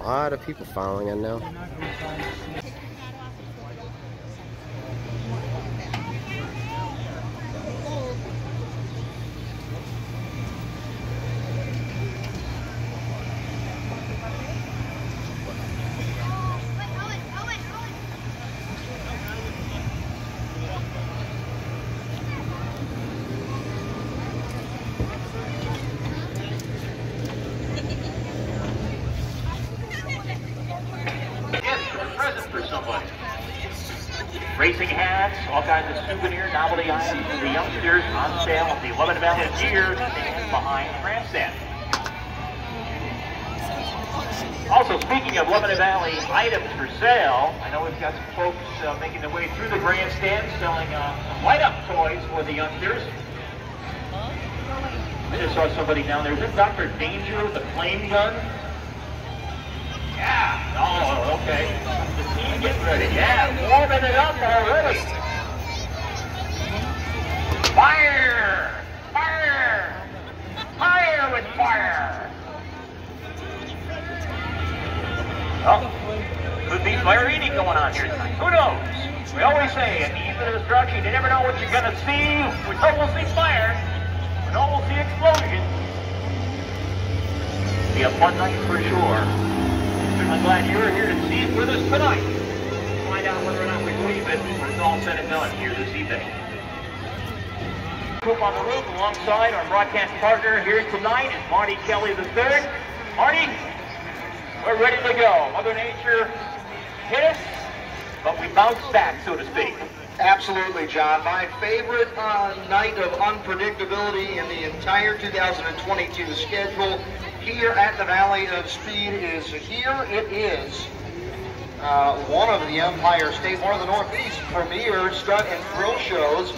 A lot of people following it now. present for somebody. Racing hats, all kinds of souvenir novelty items for the youngsters on sale at the Lebanon Valley Gear stand behind the grandstand. Also, speaking of Lebanon Valley items for sale, I know we've got some folks uh, making their way through the grandstand selling uh, some light-up toys for the youngsters. I just saw somebody down there. Is it Dr. Danger with the flame gun? Yeah. Oh, okay. The team getting ready. Yeah, warming it up already. Fire! Fire! Fire with fire! Oh, could be fire eating going on here tonight. Who knows? We always say at the Eve of Destruction, you never know what you're going to see. We hope we'll see fire. We know we'll see explosion. Be a fun night for sure. I'm glad you're here to see it with us tonight. Find out whether or not we believe it when it's all said and done here this evening. Group on the roof alongside our broadcast partner here tonight is Marty Kelly III. Marty, we're ready to go. Mother Nature hit us, but we bounced back, so to speak. Absolutely, John. My favorite uh, night of unpredictability in the entire 2022 schedule here at the Valley of Speed is here. It is uh, one of the Empire State, one of the Northeast premier strut and thrill shows.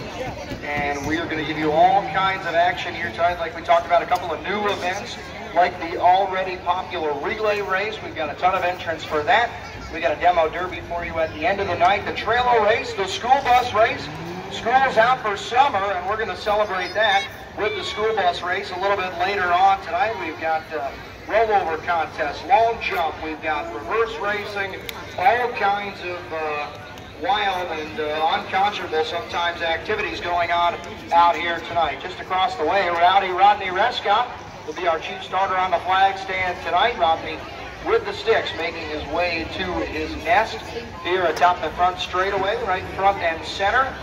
And we are going to give you all kinds of action here tonight, like we talked about a couple of new events, like the already popular relay race. We've got a ton of entrants for that. We got a demo derby for you at the end of the night, the trailer race, the school bus race. School's out for summer, and we're going to celebrate that with the school bus race a little bit later on tonight. We've got uh, rollover contests, long jump, we've got reverse racing, all kinds of uh, wild and uh, unconscionable sometimes activities going on out here tonight. Just across the way, Rowdy Rodney Rescott will be our chief starter on the flag stand tonight. Rodney with the sticks, making his way to his nest here atop the front straightaway, right front and center.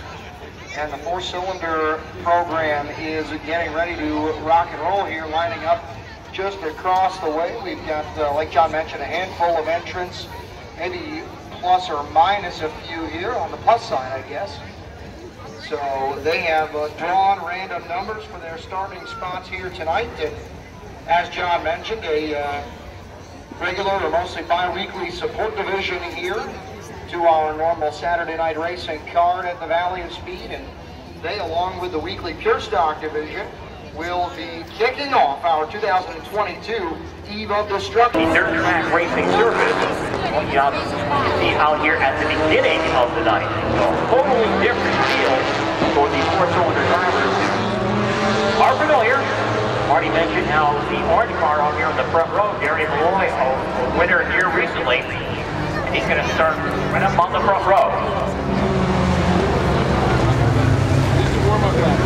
And the four-cylinder program is getting ready to rock and roll here, lining up just across the way. We've got, uh, like John mentioned, a handful of entrants, maybe plus or minus a few here on the plus side, I guess. So they have uh, drawn random numbers for their starting spots here tonight. And as John mentioned, a uh, regular or mostly bi-weekly support division here to our normal Saturday night racing card at the Valley of Speed. And they, along with the weekly Pure Stock division, will be kicking off our 2022 Eve of Destruction. The dirt track racing surface, well, you have see out here at the beginning of the night. So totally different feel for the four-cylinder Marty mentioned how the orange car out here in the front row, Gary Malloy, a winner here recently, and he's going to start right up on the front row.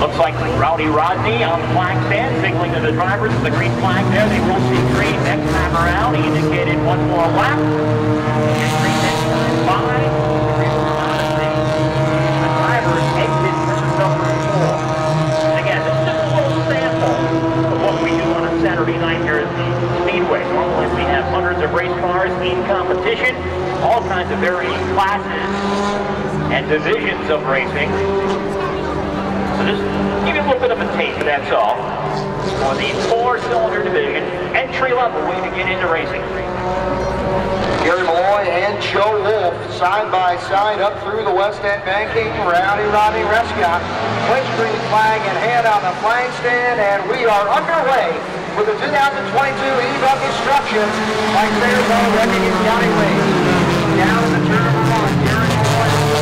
Looks like Rowdy Rodney on the flag stand, signaling to the drivers the green flag there. They will see green next time around. He indicated one more lap. And green next time by. The drivers exit turn number four. Again, this is just a little sample of what we do on a Saturday night here at the Normally we have hundreds of race cars in competition, all kinds of varying classes and divisions of racing. So just give you a little bit of a taste, that's all, for the four-cylinder division, entry-level way to get into racing. Gary Malloy and Joe Wolf side by side up through the West End banking. Rowdy Rodney Rescott, place green flag in hand on the flag stand, and we are underway with the 2022 EVOC instructions by Claire Bell Redding and County way. Down in the turn of one, Gary Malloy.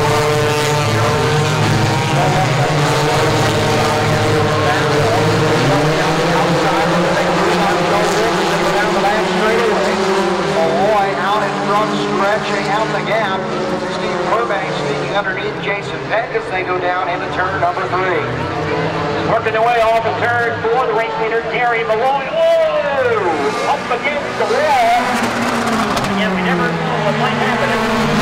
Stretching out the gap. Racing underneath Jason Peck as they go down into turn number three. Working their way off of turn four, the race leader Gary Malloy. Oh! Up against the wall. Again, we never know what might happen.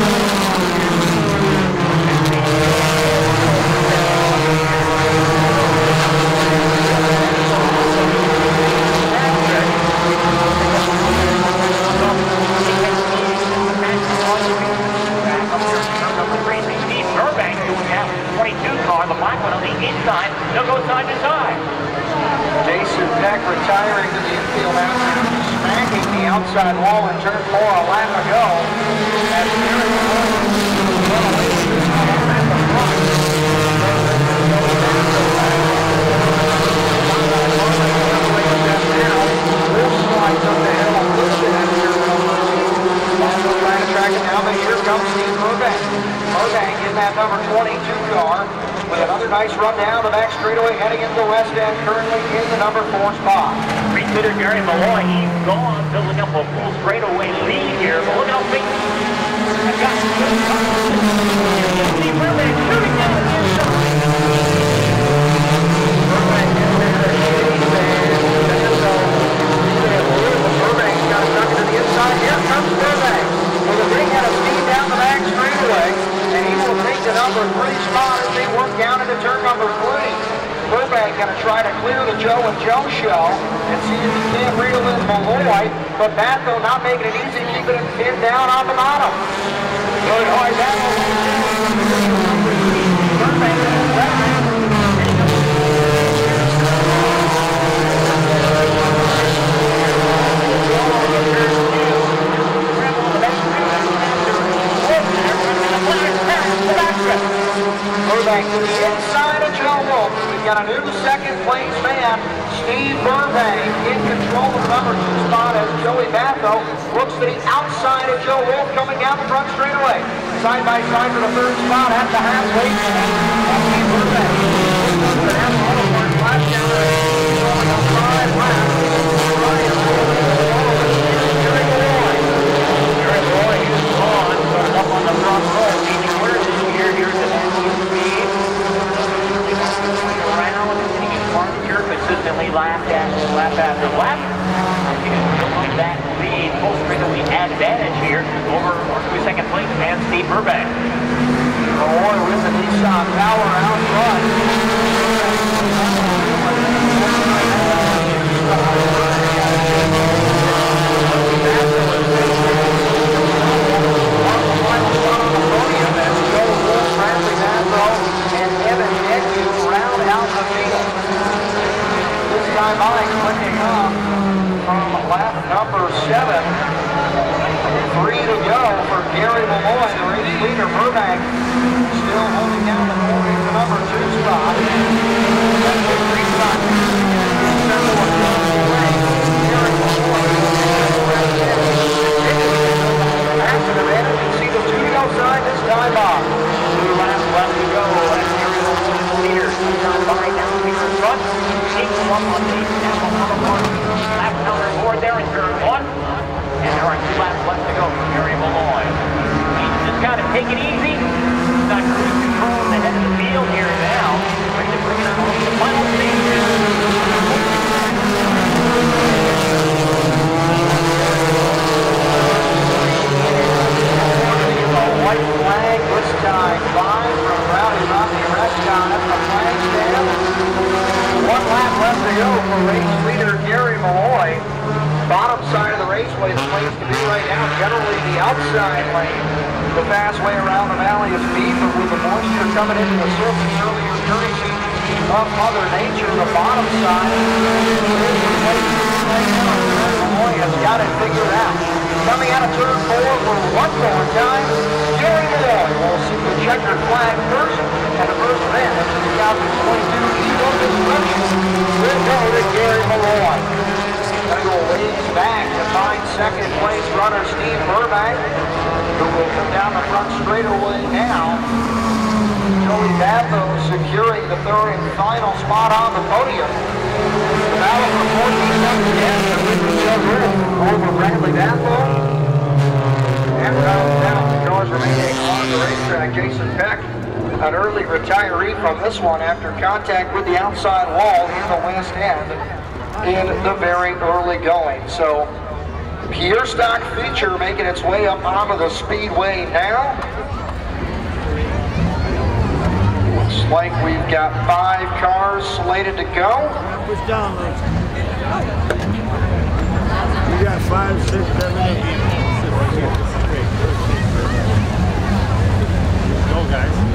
black one on the inside. They'll go side to side. Jason Peck retiring to the infield after smacking the outside wall in turn four a lap ago. Here comes Steve Burbank. Burbank in that number 22 car with another nice run down the back straightaway heading into the West End, currently in the number four spot. Reconsider Gary Malloy, he's gone, building up a full straightaway lead here, but look how big. I've got some see Burbank shooting down the Burbank got stuck into the inside. Here comes Burbank with a big head of steam down the back straightaway to number three spot as they work down into turn number three. Burbank going to try to clear the Joe and Joe show and see if he can't reel in Malloy, but Matho not making it easy, keeping him pinned down on the bottom. Good hard battle. the halfway five, six, seven, eight. Go, guys.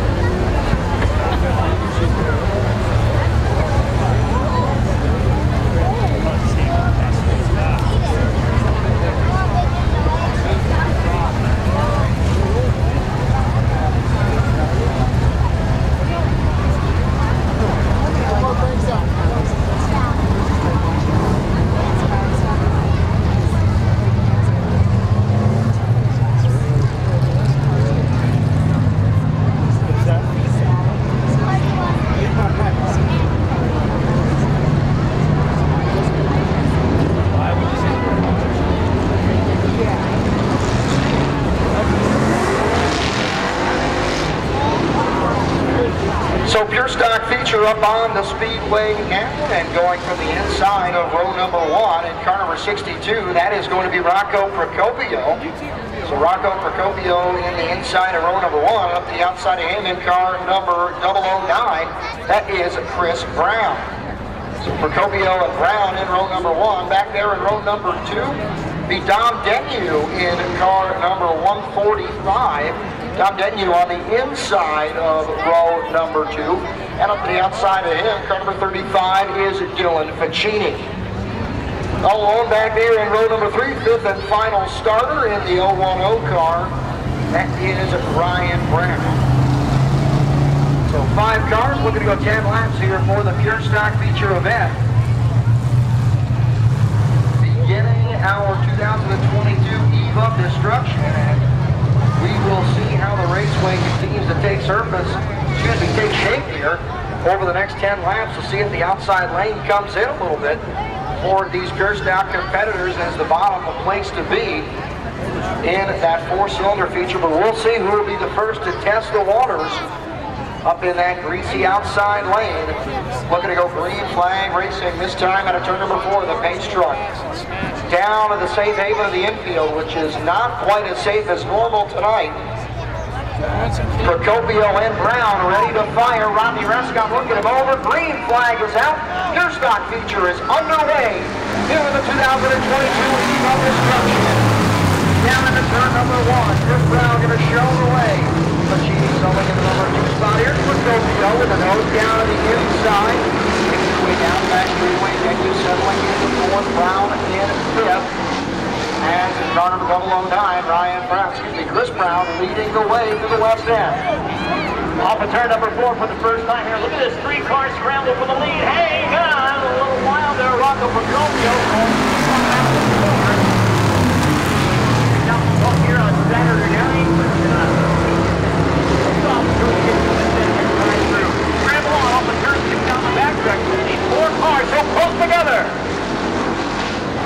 So Pure Feature up on the speedway now and going from the inside of row number one in car number 62, that is going to be Rocco Procopio. So Rocco Procopio in the inside of row number one, up the outside of him in car number 009, that is Chris Brown. So Procopio and Brown in row number one. Back there in row number two, be Dom Denu in car number 145. Dom Denu on the inside of row number two. And up to the outside of him, number 35 is Dylan Ficini. All alone back there in row number three, fifth and final starter in the 010 car. That is Ryan Brown. So five cars looking to go 10 laps here for the Pure Stock feature event. Beginning our 2022 Eve of Destruction. We will see how the raceway continues to take surface, me, take shape here over the next 10 laps We'll see if the outside lane comes in a little bit for these Stock competitors as the bottom a place to be in that four-cylinder feature. But we'll see who will be the first to test the waters up in that greasy outside lane. Looking to go green flag racing this time at a turn number four, the pace truck. Down to the safe haven of the infield, which is not quite as safe as normal tonight. Procopio and Brown ready to fire. Rodney Rescott looking him over. Green flag is out. Pure Stock feature is underway here in the 2022 Eve of Destruction. Down into turn number one. Chris Brown going to show the way. Pacini selling in the number two spot. Here's Procopio with the nose down to the inside. Way down back straightaway. Denu settling in the fourth. Brown in fifth. And in car number 009, Ryan Brown, excuse me, Chris Brown leading the way to the west end. Off of turn number four for the first time here. Look at this three-car scramble for the lead. Hang on, a little while there. Rocco Procopio. The here on Saturday night. Scramble on off of turn down the backtrack. These four cars so close together.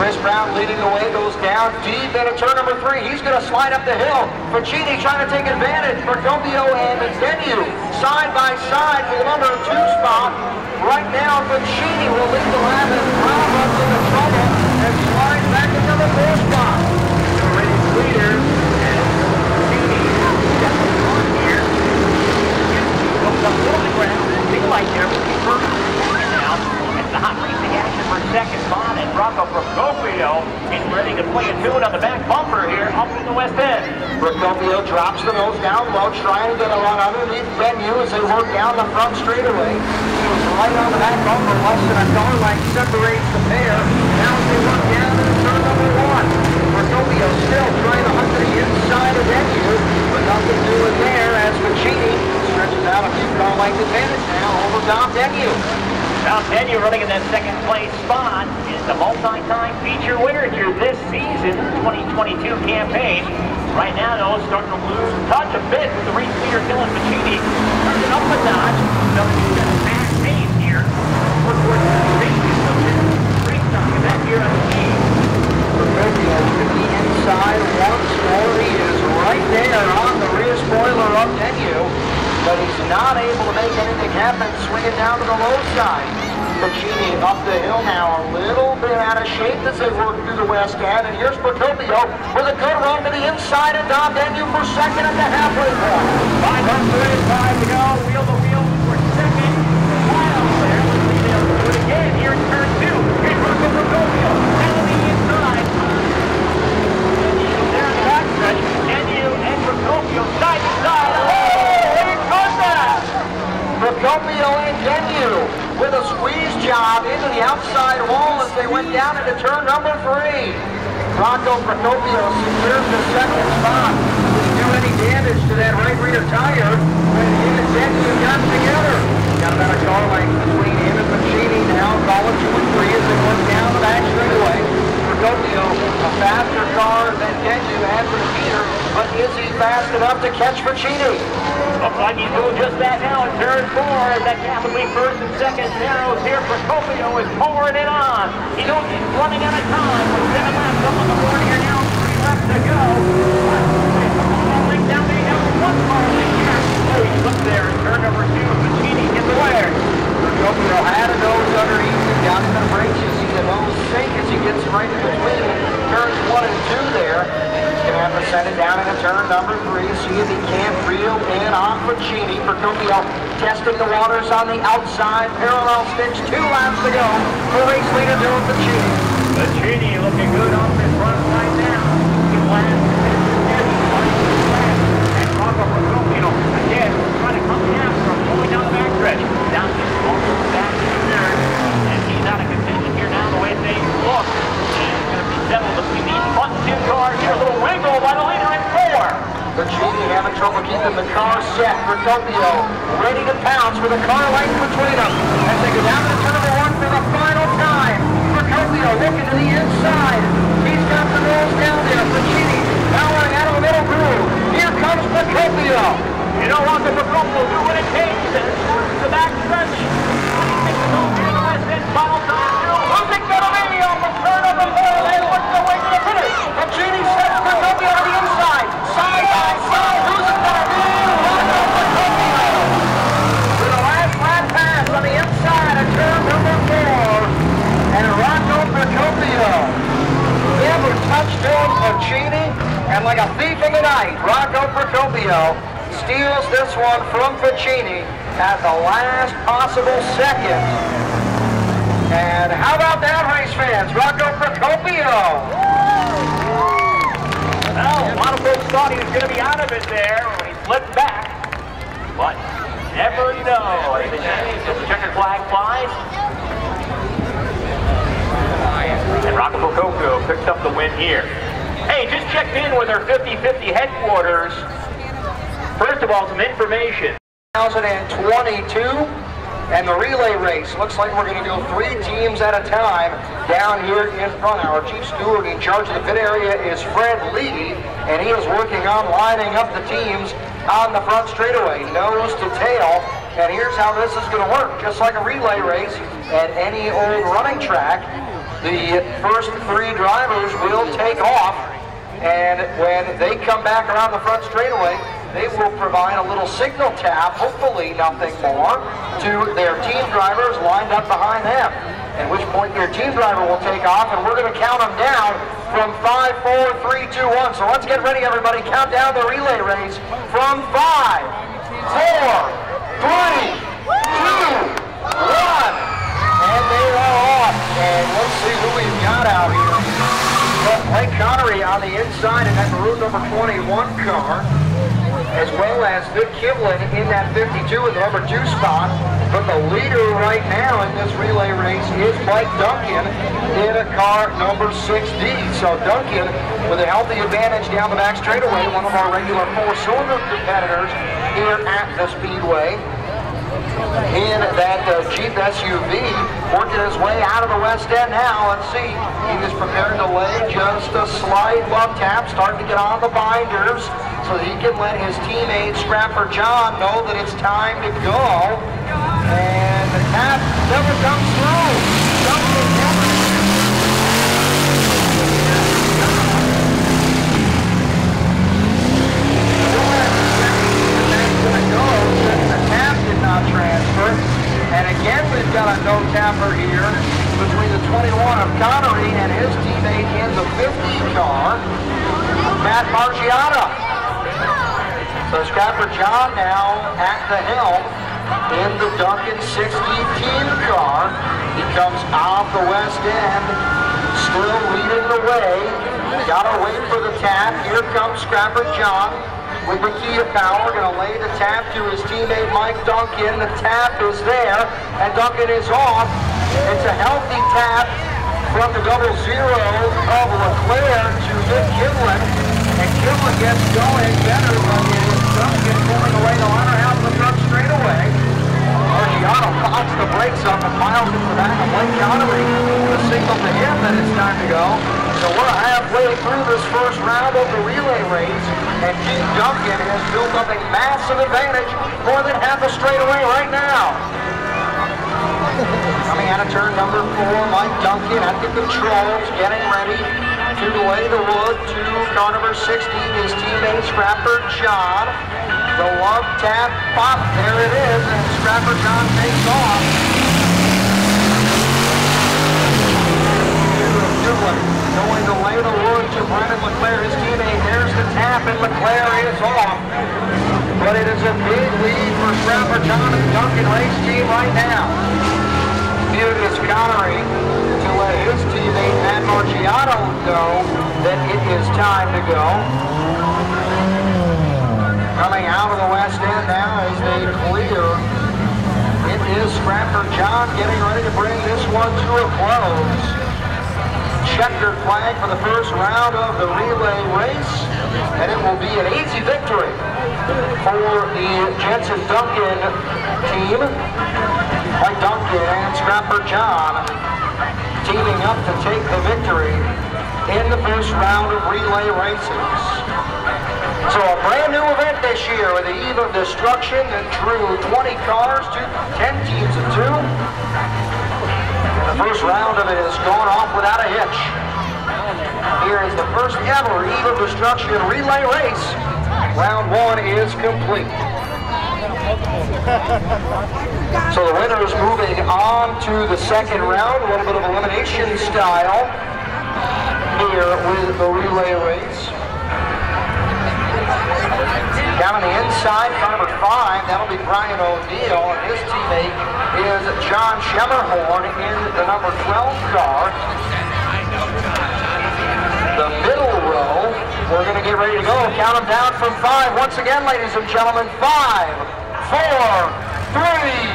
Chris Brown leading the way, goes down deep into turn number three. He's going to slide up the hill. Ficini trying to take advantage. Procopio and Denu side by side for the number two spot. Right now, Ficini will lead the lap as Brown runs into trouble and slides back into the four spot. Already clear. And Ficini definitely on here. Goes up to the ground. For the first now. It's the hot racing action for second. And Rocco Procopio is ready to play a tune on the back bumper here up in the west end. Procopio drops the nose down low, trying to get a run underneath Denu as they work down the front straightaway. He was right on the back bumper, less than a car length separates the pair. Now as they work down into turn number one. Procopio still trying to hunt to the inside of Denu, but nothing doing there as Ficini stretches out a few car length advantage now over Dom Denu. Now Daniel running in that second place spot is the multi-time feature winner here this season, 2022 campaign. Right now, though, starting to lose touch a bit with the race leader Dylan Ficini. Turning up a notch. He's got a fast pace here. Look towards the safety this race time event here on the team. To the inside once more. He is right there on the rear spoiler of Denu. But he's not able to make anything happen, swinging down to the low side. Pacini up the hill now, a little bit out of shape as they work through the west end. And here's Procopio with a good run to the inside, and Dom Denu for second at the halfway point. 535 to go, wheel to wheel for second. Wild there. Let's see they'll do it again here in turn two. Here's Marco Procopio. Down to the inside. There in the backstretch. Denu and Procopio side to side. Oh, here comes that. And Denu with a squeeze job into the outside wall as they went down into turn number three. Rocco Procopio secures the second spot. Didn't do any damage to that right rear tire when him and Denu got together. Got about a car length between him and Pacini now, two and three as they went down the back straightaway. Procopio, a faster car than Denu and Peter, but is he fast enough to catch Pacini? Looks like he's doing just that now in turn four as that gap between first and second narrows here. Procopio is pouring it on. He's running out of time seven laps up on the board here now. Three laps to go. Down the hill, one car here. Oh, he slipped there in turn number two. Pacini gets away. Procopio had a nose underneath him, down in the brakes. See sink as he gets right in between turns one and two there. He's going to have to send it down into turn number three, see if he can't reel in on Pacini. Procopio testing the waters on the outside, parallel sticks, two laps to go for race leader Dylan Pacini. Pacini looking good off his front right now. He lands and Rocco Procopio again trying to come down from going down the backstretch. Down to almost back to third. And he's out of contention here now the way things between front two cars. A little wiggle by the leader in four. Having trouble keeping the car set. Procopio ready to pounce with a car length between them as they go down to turn number one for the final time. Procopio looking to the inside. He's got the nose down there. Pacini powering out of the middle groove. Here comes Procopio. You know, Rocco Procopio do what it takes and towards the backstretch. 26 to go here in the two. Who's it going to be on the turn of the four? They work their way to the And like a thief in the night, Rocco Procopio steals this one from Pacini at the last possible second. And how about that, race fans? Rocco Procopio. Well, a lot of folks thought he was going to be out of it there when he slipped back. But never know. The the checker flag flies. And Rocco Procopio picks up the win here. Hey, just checked in with our 50-50 headquarters. First of all, some information. 2022 and the relay race. Looks like we're going to go three teams at a time down here in front. Our chief steward in charge of the pit area is Fred Lee, and he is working on lining up the teams on the front straightaway, nose to tail. And here's how this is going to work. Just like a relay race at any old running track, the first three drivers will take off and when they come back around the front straightaway, they will provide a little signal tap, hopefully nothing more, to their team drivers lined up behind them. At which point their team driver will take off, and we're going to count them down from 5, 4, 3, 2, 1. So let's get ready, everybody. Count down the relay race from 5, 4, 3, 2, 1. And they are off. And let's see who we've got out here. Blake Connery on the inside in that maroon number 21 car, as well as Vic Kivlin in that 52 in the number two spot. But the leader right now in this relay race is Mike Duncan in a car number 6D. So Duncan with a healthy advantage down the back straightaway, one of our regular four-cylinder competitors here at the Speedway in that uh, Jeep SUV, working his way out of the West End now. Let's see, he is prepared to lay just a slight love tap, starting to get on the binders so that he can let his teammate Scrapper John know that it's time to go. And the tap never comes through. And again, we've got a no-tapper here between the 21 of Connery and his teammate in the 15 car, Matt Marciata. So Scrapper John now at the helm in the Duncan 60 team car. He comes off the west end, still leading the way. Gotta wait for the tap. Here comes Scrapper John with the power, gonna lay the tap to his teammate Mike Duncan. The tap is there, and Duncan is off. It's a healthy tap from the double zero of Leclerc to Nick Kimlin. And Kimlin gets going better, but it is Duncan pulling away the ladder out of the front straightaway. Margiano pops the brakes up and piles into the back of Blake Connery. The signal to him that it's time to go. So we're halfway through this first round of the relay race, and Team Duncan has built up a massive advantage, more than half a straightaway right now. Coming out of turn number four, Mike Duncan at the controls, getting ready to lay the wood to car number 16, his teammate Scrapper John. The love tap pop, there it is, and Scrapper John takes off. Going to lay the wood to Brennan Leclerc, his teammate. There's Leclerc is off. But it is a big lead for Scrapper John and Duncan race team right now. Here is Connery to let his teammate Matt Margiotto know that it is time to go. Coming out of the west end now as they clear. It is Scrapper John getting ready to bring this one to a close. Checkered flag for the first round of the relay race, and it will be an easy victory for the Jensen Duncan team. Mike Duncan and Scrapper John teaming up to take the victory in the first round of relay races. So a brand new event this year with the Eve of Destruction that drew 20 cars to 10 teams of two. The first round of it has gone off without a hitch. Here is the first ever Eve of Destruction relay race. Round one is complete. So the winner is moving on to the second round, a little bit of elimination style here with the relay race. Down on the inside, number five, that'll be Brian O'Neill, and his teammate is John Schermerhorn in the number 12 car. The middle row, we're going to get ready to go. Count them down from five. Once again, ladies and gentlemen, five, four, three,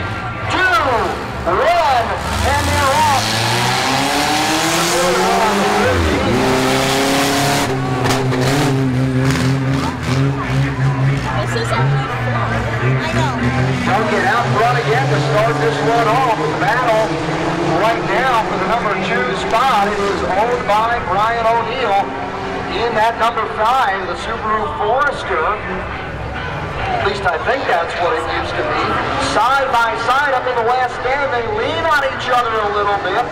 two, one, and they're off. The middle row on the 15. This is only. I know. Duncan out front again to start this one off. The battle right now for the number two spot. It is owned by Brian O'Neill in that number five, the Subaru Forester. At least I think that's what it used to be. Side by side up in the west end, they lean on each other a little bit.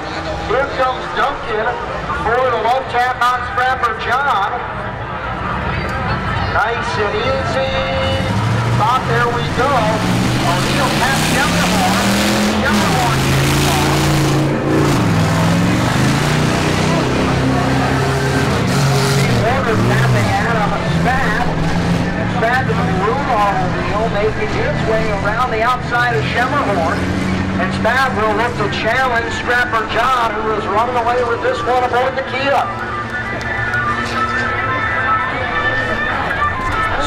Here comes Duncan for the love tap on Scrapper John. Nice and easy. Thought there we go. O'Neill taps Schermerhorn. Order tapping Adam Spath. Spath the maroon automobile making his way around the outside of Schermerhorn. And Spad will look to challenge Scrapper John, who is running away with this one aboard the Kia.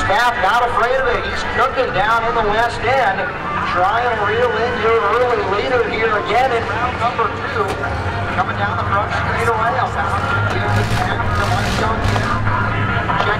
Spath not afraid of it. He's cooking down in the west end. Trying to reel in your early leader here again in round number two. Coming down the front straight away. The.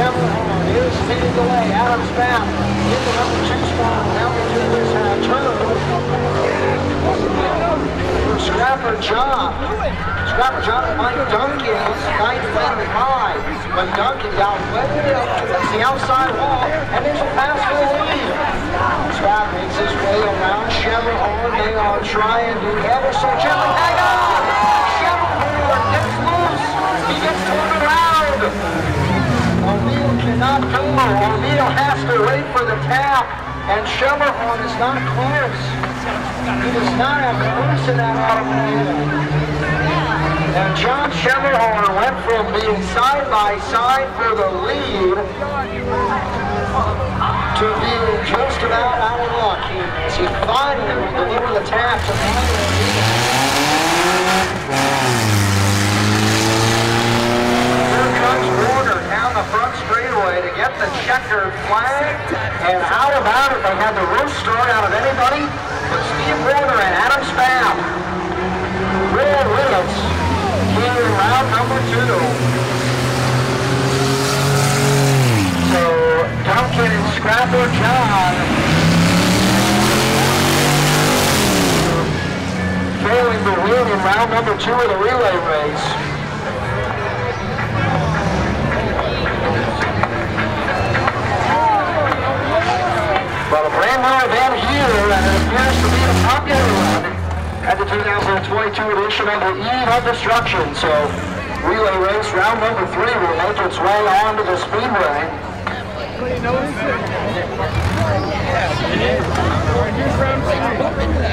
John Chevrolet is leading the way. Adam Spath in the number two spot. Number two is uh, Turner. For Scrapper John. Scrapper John and Mike Duncan is ninth left behind. But Duncan got way up towards the outside wall and there's a pass for the lead. Scrap makes his way around Chevrolet. They are trying to ever so gently hang on. Chevrolet gets loose. He gets turned around. O'Neill cannot. O'Neill has to wait for the tap, and Schermerhorn is not close. He does not have close in that automobile. And John Schermerhorn went from being side by side for the lead to being just about out of luck. He, he finally will deliver the tap to Mario O'Neill. Here comes Warner down the front straightaway to get the checkered flag. And how about if They had the worst start out of anybody but Steve Warner and Adam Spath. Real Williams here in round number two. So Duncan and Scrapper John failing to win in round number two of the relay race. Well, a brand new event here, uh, and it appears to be a popular one at the 2022 edition of the Eve of Destruction. So, relay race round number three will make its way onto the speedway.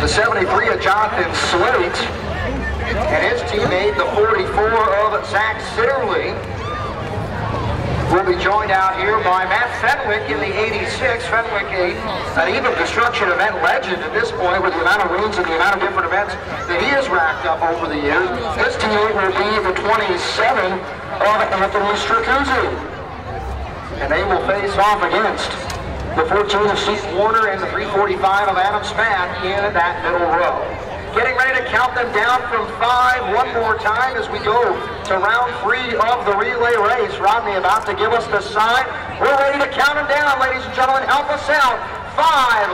The 73 of Jonathan Slate and his teammate, the 44 of Zach Sitterly, will be joined out here by Matt Fenwick in the 86. Fenwick, a, an Eve of Destruction event legend at this point with the amount of wins and the amount of different events that he has racked up over the years. His teammate will be the 27 of Anthony Stracuzzi. And they will face off against the 14 of Steve Warner and the 345 of Adam Spath in that middle row. Getting ready to count them down from five one more time as we go to round three of the relay race. Rodney about to give us the sign. We're ready to count them down, ladies and gentlemen. Help us out. Five,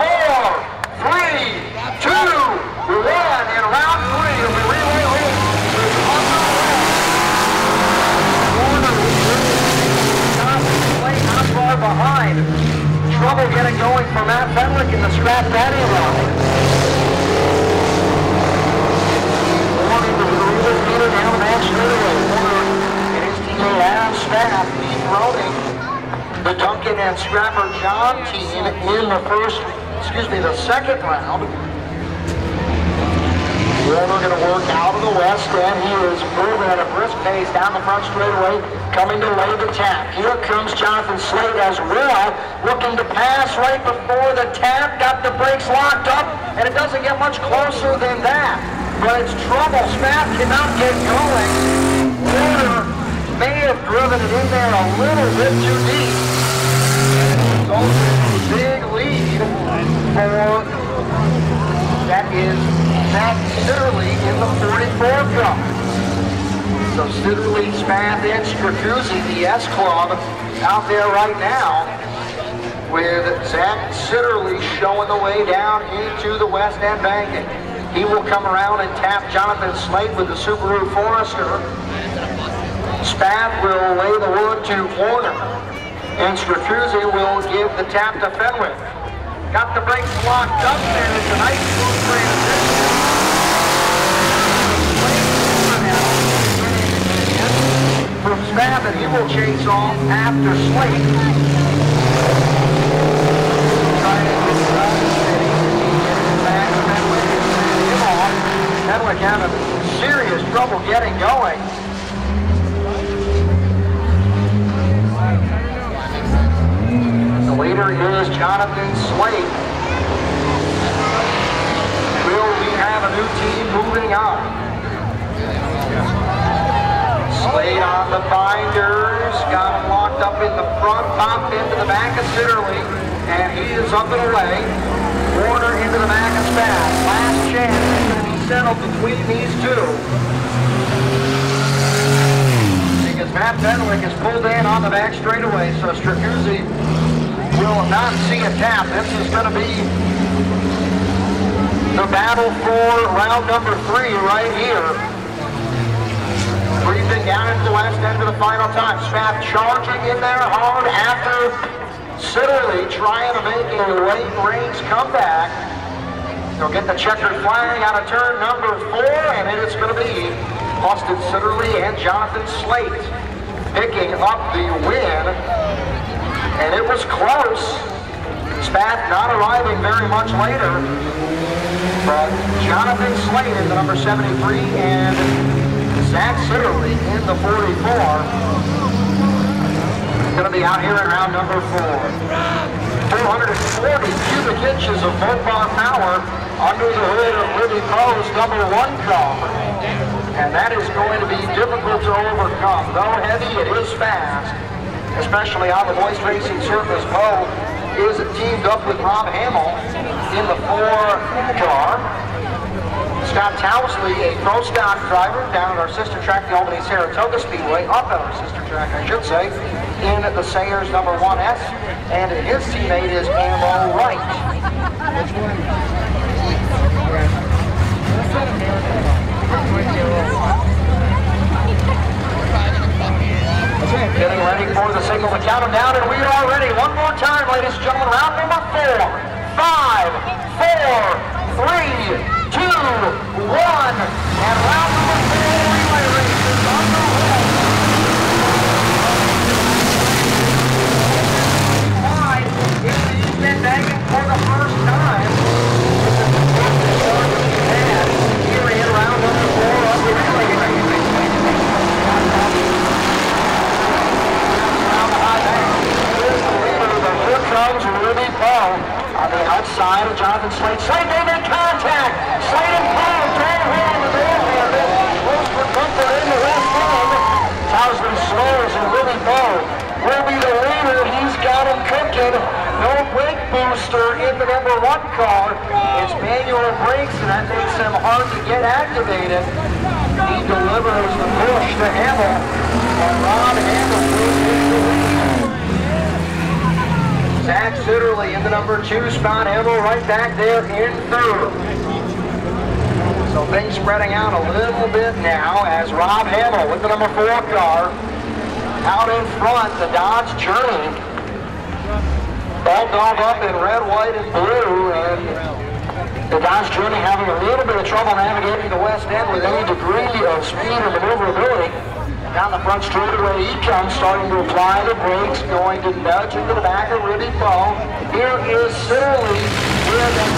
four, three, two, one. And round three of the relay race not far behind. Trouble getting going for Matt Fenwick in the Scrap ride. Warning to the leader, leader the Duncan and Scrapper John team in the first, excuse me, the second round. Warner going to work out of the west and He is moving at a brisk pace down the front straightaway, coming to lay the tap. Here comes Jonathan Slade as well, looking to pass right before the tap. Got the brakes locked up, and it doesn't get much closer than that. But it's trouble. Spath cannot get going. Warner may have driven it in there a little bit too deep. So Big lead for that is Matt Sitterly in the 44 car. So Sitterly, Spath, and Stracuzzi, the S Club, out there right now with Zach Sitterly showing the way down into the West End banking. He will come around and tap Jonathan Slate with the Subaru Forester. Spath will lay the wood to Warner. And Stracuzzi will give the tap to Fenwick. Got the brakes locked up and it's a nice smooth transition. From Spath and he will chase off after Slate. Trying to get it up, and he's back to Fenwick and send him off. Fenwick having serious trouble getting going. The leader is Jonathan Slate. Will we have a new team moving on? Slade on the binders, got him locked up in the front, popped into the back of Sitterly, and he is up and away. Warner into the back of Spath. Last chance settled between these two. Matt Benwick is pulled in on the back straightaway, so Strapuzzi will not see a tap. This is going to be the battle for round number three right here. Breathing down into the west end of the final time. Spath charging in there hard after Sitterly trying to make a late range comeback. He'll get the checkered flag out of turn number four, and it is going to be Austin Sitterly and Jonathan Slate picking up the win. And it was close. Spath not arriving very much later. But Jonathan Slate in the number 73 and Zach Sitterly in the 44 going to be out here in round number four. 440 cubic inches of Mopar power under the hood of Libby Poe's number one car. And that is going to be difficult to overcome. Though heavy, it is fast, especially on the voice racing surface. Poe is teamed up with Rob Hamill in the four car. Scott Towsley, a pro stock driver down at our sister track, the Albany Saratoga Speedway, up at our sister track, I should say, in the Sayers number 1S, and his teammate is Ammo Wright. Getting ready for the signal to count them down, and we are ready. One more time, ladies and gentlemen, round number four, five, four, three, two, one, and round number four relay race is underway. Five, if he's been bagging for the first time, here in round number four of the relay race. Here comes Ruby Poe on the outside of Jonathan Slate. Slate made in contact. Slate and Poe drove home the door Close for comfort in the left end. Towsley slows and Ruby Poe will be the leader. He's got him cooking. No brake booster in the number one car. It's manual brakes and that makes him hard to get activated. He delivers the push to Hamill. And Rob Hamill will take the lead. Zach Sitterly in the number two spot. Hamill there in third. So things spreading out a little bit now as Rob Hamill with the number four car out in front, the Dodge Journey. All dolled up in red, white, and blue, and the Dodge Journey having a little bit of trouble navigating the west end with any degree of speed or maneuverability. Down the front straightaway he comes, starting to apply the brakes, going to nudge into the back of Ruby Poe. Here is Sitterly with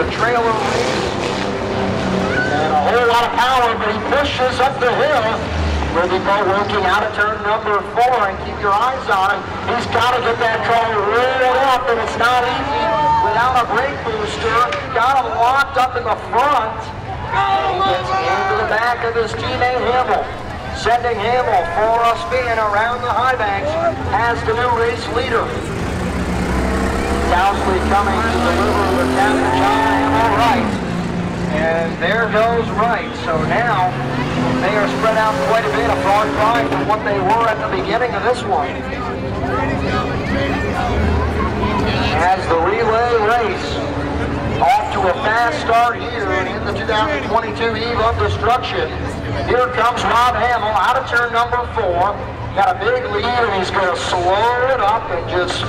a trailer race and a whole lot of power, he pushes up the hill. Ruby Poe working out of turn number four, and keep your eyes on him. He's got to get that car rolled up, and it's not easy without a brake booster. Got him locked up in the front. He gets into the back of his teammate Hamill. Sending Hamill for a spin around the high banks as the new race leader. Towsley coming to deliver with Captain John Hamill right. And there goes Wright. So now they are spread out quite a bit, a far cry from what they were at the beginning of this one. As the relay race off to a fast start here in the 2022 Eve of Destruction. Here comes Rob Hamill out of turn number four. Got a big lead and he's going to slow it up and just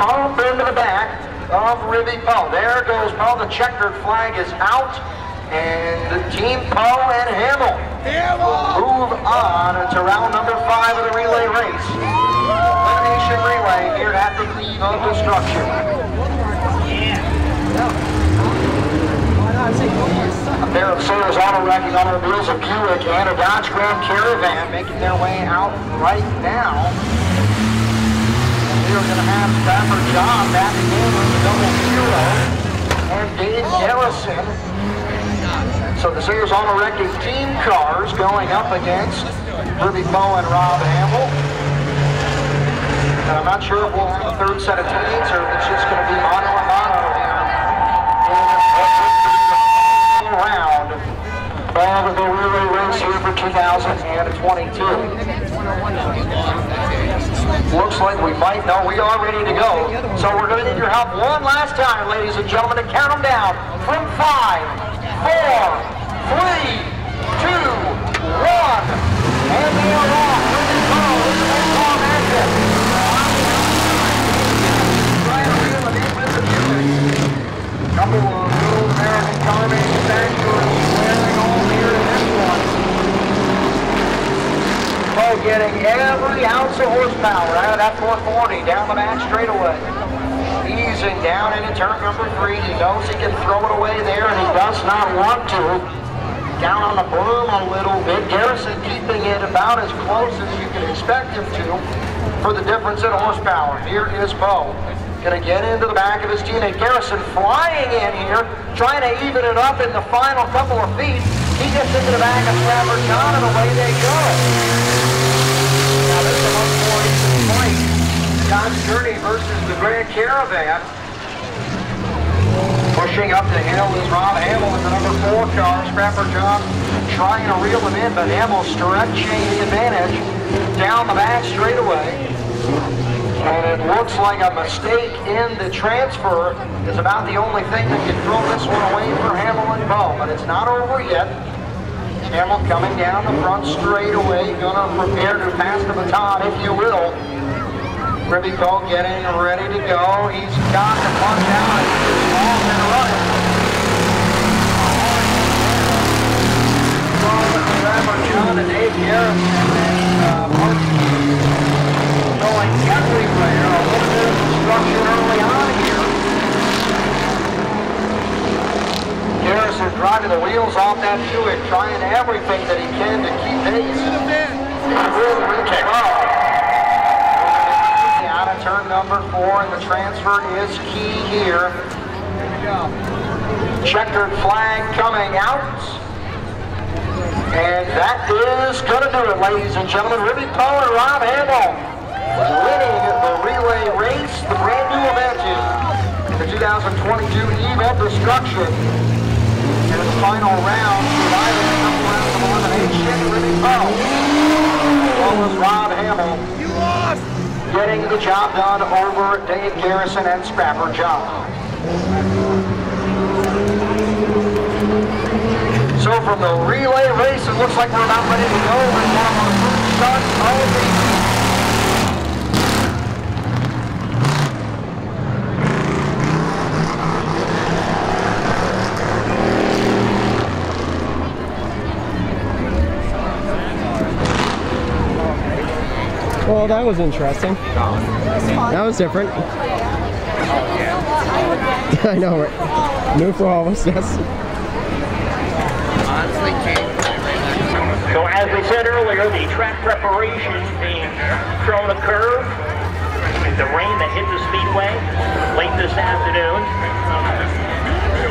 bump into the back of Ribby Poe. There goes Poe. The checkered flag is out. And the Team Poe and Hamill move on to round number five of the relay race. Elimination relay here at the Eve of Destruction. A pair of Sayers Auto Wrecking automobiles, a Buick and a Dodge Grand Caravan making their way out right now. We're going to have Stafford John back again with the double zero. And Dave Garrison So the Sayers Auto Wrecking team cars going up against Ruby Poe and Rob Hamill. And I'm not sure if we'll have a third set of teams or if it's just going to be mono and mono here in round of the relay race here for 2022. Looks like we might know we are ready to go. So we're going to need your help one last time, ladies and gentlemen, to count them down from five, four, three, two, one. And they are off. Here they go. This is a long action. Trying to reel it in with the music. Couple of little American car manufacturers wearing all here in this one. Oh, Oh, getting every ounce of horsepower uh, out of that 440 down the back straightaway. Easing down into turn number three. He knows he can throw it away there, and he does not want to. Down on the broom a little bit. Garrison keeping it about as close as you can expect him to for the difference in horsepower. Here is Poe. Gonna get into the back of his teammate. Garrison flying in here, trying to even it up in the final couple of feet. He gets into the back of Trapper John, and away they go. Now this is a much more even fight. Dodge Journey versus the Grand Caravan. Pushing up the hill is Rob Hamill in the number four car. Scrapper John trying to reel him in, but Hamill stretching the advantage down the back straightaway. And it looks like a mistake in the transfer is about the only thing that can throw this one away for Hamill and Poe. But it's not over yet. Hamill coming down the front straightaway, gonna prepare to pass the baton, if you will. Poe getting ready to go. He's got the punch out. He's off running. John and Dave Garrison and uh, Mark going everywhere. A little bit of destruction early on here. Garrison driving the wheels off that Buick, trying everything that he can to keep pace. He will reach well. Out of turn number four, and the transfer is key here. Here we go. Checkered flag coming out. And that is going to do it, ladies and gentlemen. Ribby Poe and Rob Hamill winning the relay race, the brand new event in the 2022 Eve of Destruction. Final round, surviving a couple rounds of elimination, Ribby Poe, as well as Rob Hamill, getting the job done over Dave Garrison and Scrapper John. So from the relay race, it looks like we're about ready to go. We're one of our first starts of the Well, that was interesting. That was different. I know, right? New for all of us, yes. So as we said earlier, the track preparation being thrown a curve. With the rain that hit the speedway late this afternoon.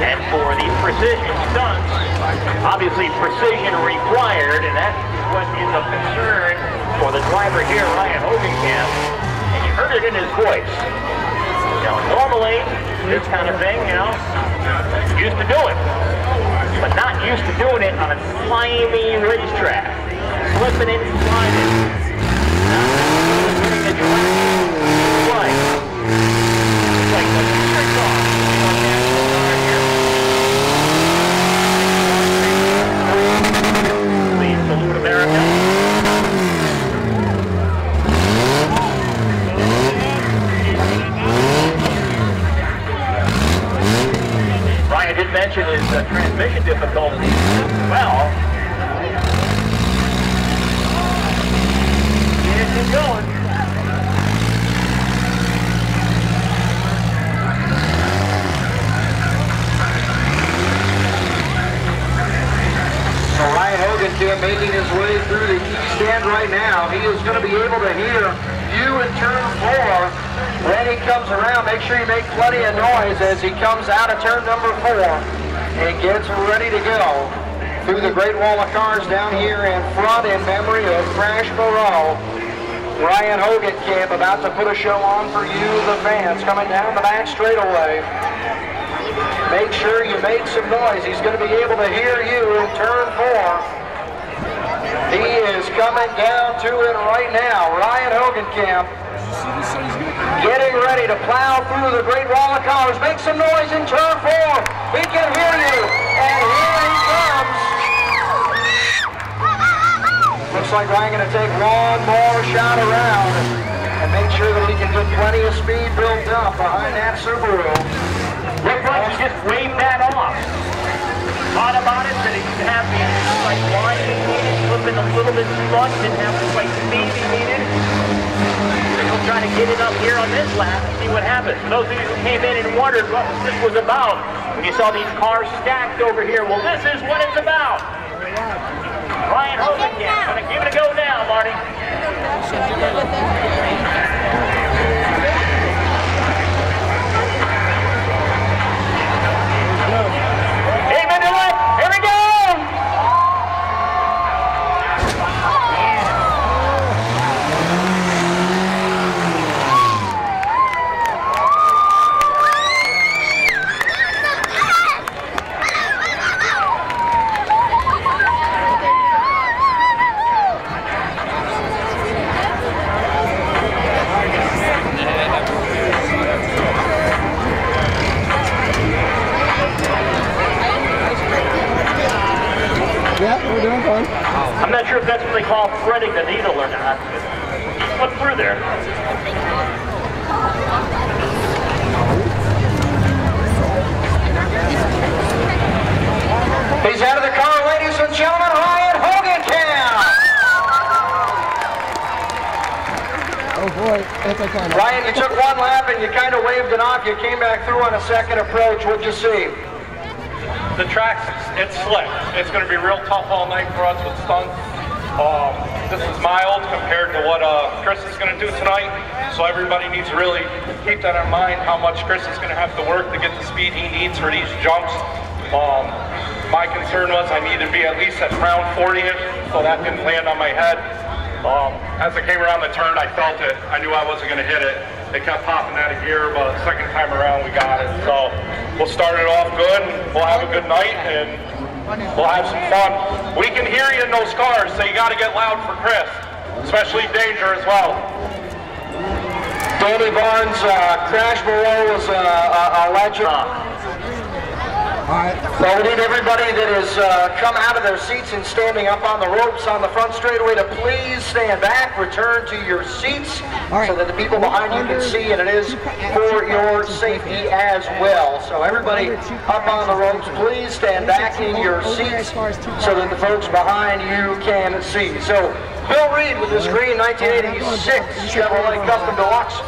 And for the precision stunts, obviously precision required, and that is what is of concern for the driver here, Ryan Hogenkamp. And you heard it in his voice. Know, normally, this kind of thing, you know, used to do it but not used to doing it on a slimy racetrack. Slipping and sliding. Not getting the track right. It's like the trick off on National Guard here. Please salute America. Ryan did mention his uh, transmission difficulties as well. Get it going. So Ryan Hogenkamp making his way through the key stand right now. He is going to be able to hear you in turn four. When he comes around, make sure you make plenty of noise as he comes out of turn number four and gets ready to go. through the Great Wall of Cars down here in front in memory of Crash Moreau. Ryan Hogan Camp about to put a show on for you, the fans, coming down the back straightaway. Make sure you make some noise. He's going to be able to hear you in turn four. He is coming down to it right now. Ryan Hogenkamp getting ready to plow through the Great Wall of Cars. Make some noise in turn four. We can hear you. And here he comes. Looks like Ryan going to take one more shot around make sure that he can get plenty of speed built up behind that Subaru. Looks like he just waved that off. Thought about it, that he didn't have the like line he needed, flipping a little bit too much, didn't have the right speed he needed. We'll try to get it up here on this lap and see what happens. For those of you who came in and wondered what this was about, when you saw these cars stacked over here, well, this is what it's about. Ryan Hogan, gonna give it a go now, Marty. Should I go with that? Sure if that's what they call threading the needle or not. Look through there. He's out of the car, ladies and gentlemen, Ryan Hogan Oh boy, anti-climb. Ryan, you took one lap and you kind of waved it off. You came back through on a second approach. What'd you see? The track's it's slick. It's going to be real tough all night for us with stunts. Um, this is mild compared to what uh, Chris is going to do tonight. So everybody needs to really keep that in mind. How much Chris is going to have to work to get the speed he needs for these jumps. Um, my concern was I needed to be at least at round 40ish, so that didn't land on my head. Um, as I came around the turn, I felt it. I knew I wasn't going to hit it. It kept popping out of gear, but second time around, we got it. So we'll start it off good. We'll have a good night, and we'll have some fun. We can hear you in those cars, so you got to get loud for Chris, especially Danger as well. Danny Barnes, uh, Crash Moreau was uh, a, a legend. Alright, Well, we need everybody that has uh, come out of their seats and standing up on the ropes on the front straightaway to please stand back, return to your seats right. so that the people behind you can see, and it is for your safety as well. So everybody up on the ropes, please stand back in your seats so that the folks behind you can see. So Bill Reed with this green 1986 Chevrolet Custom Deluxe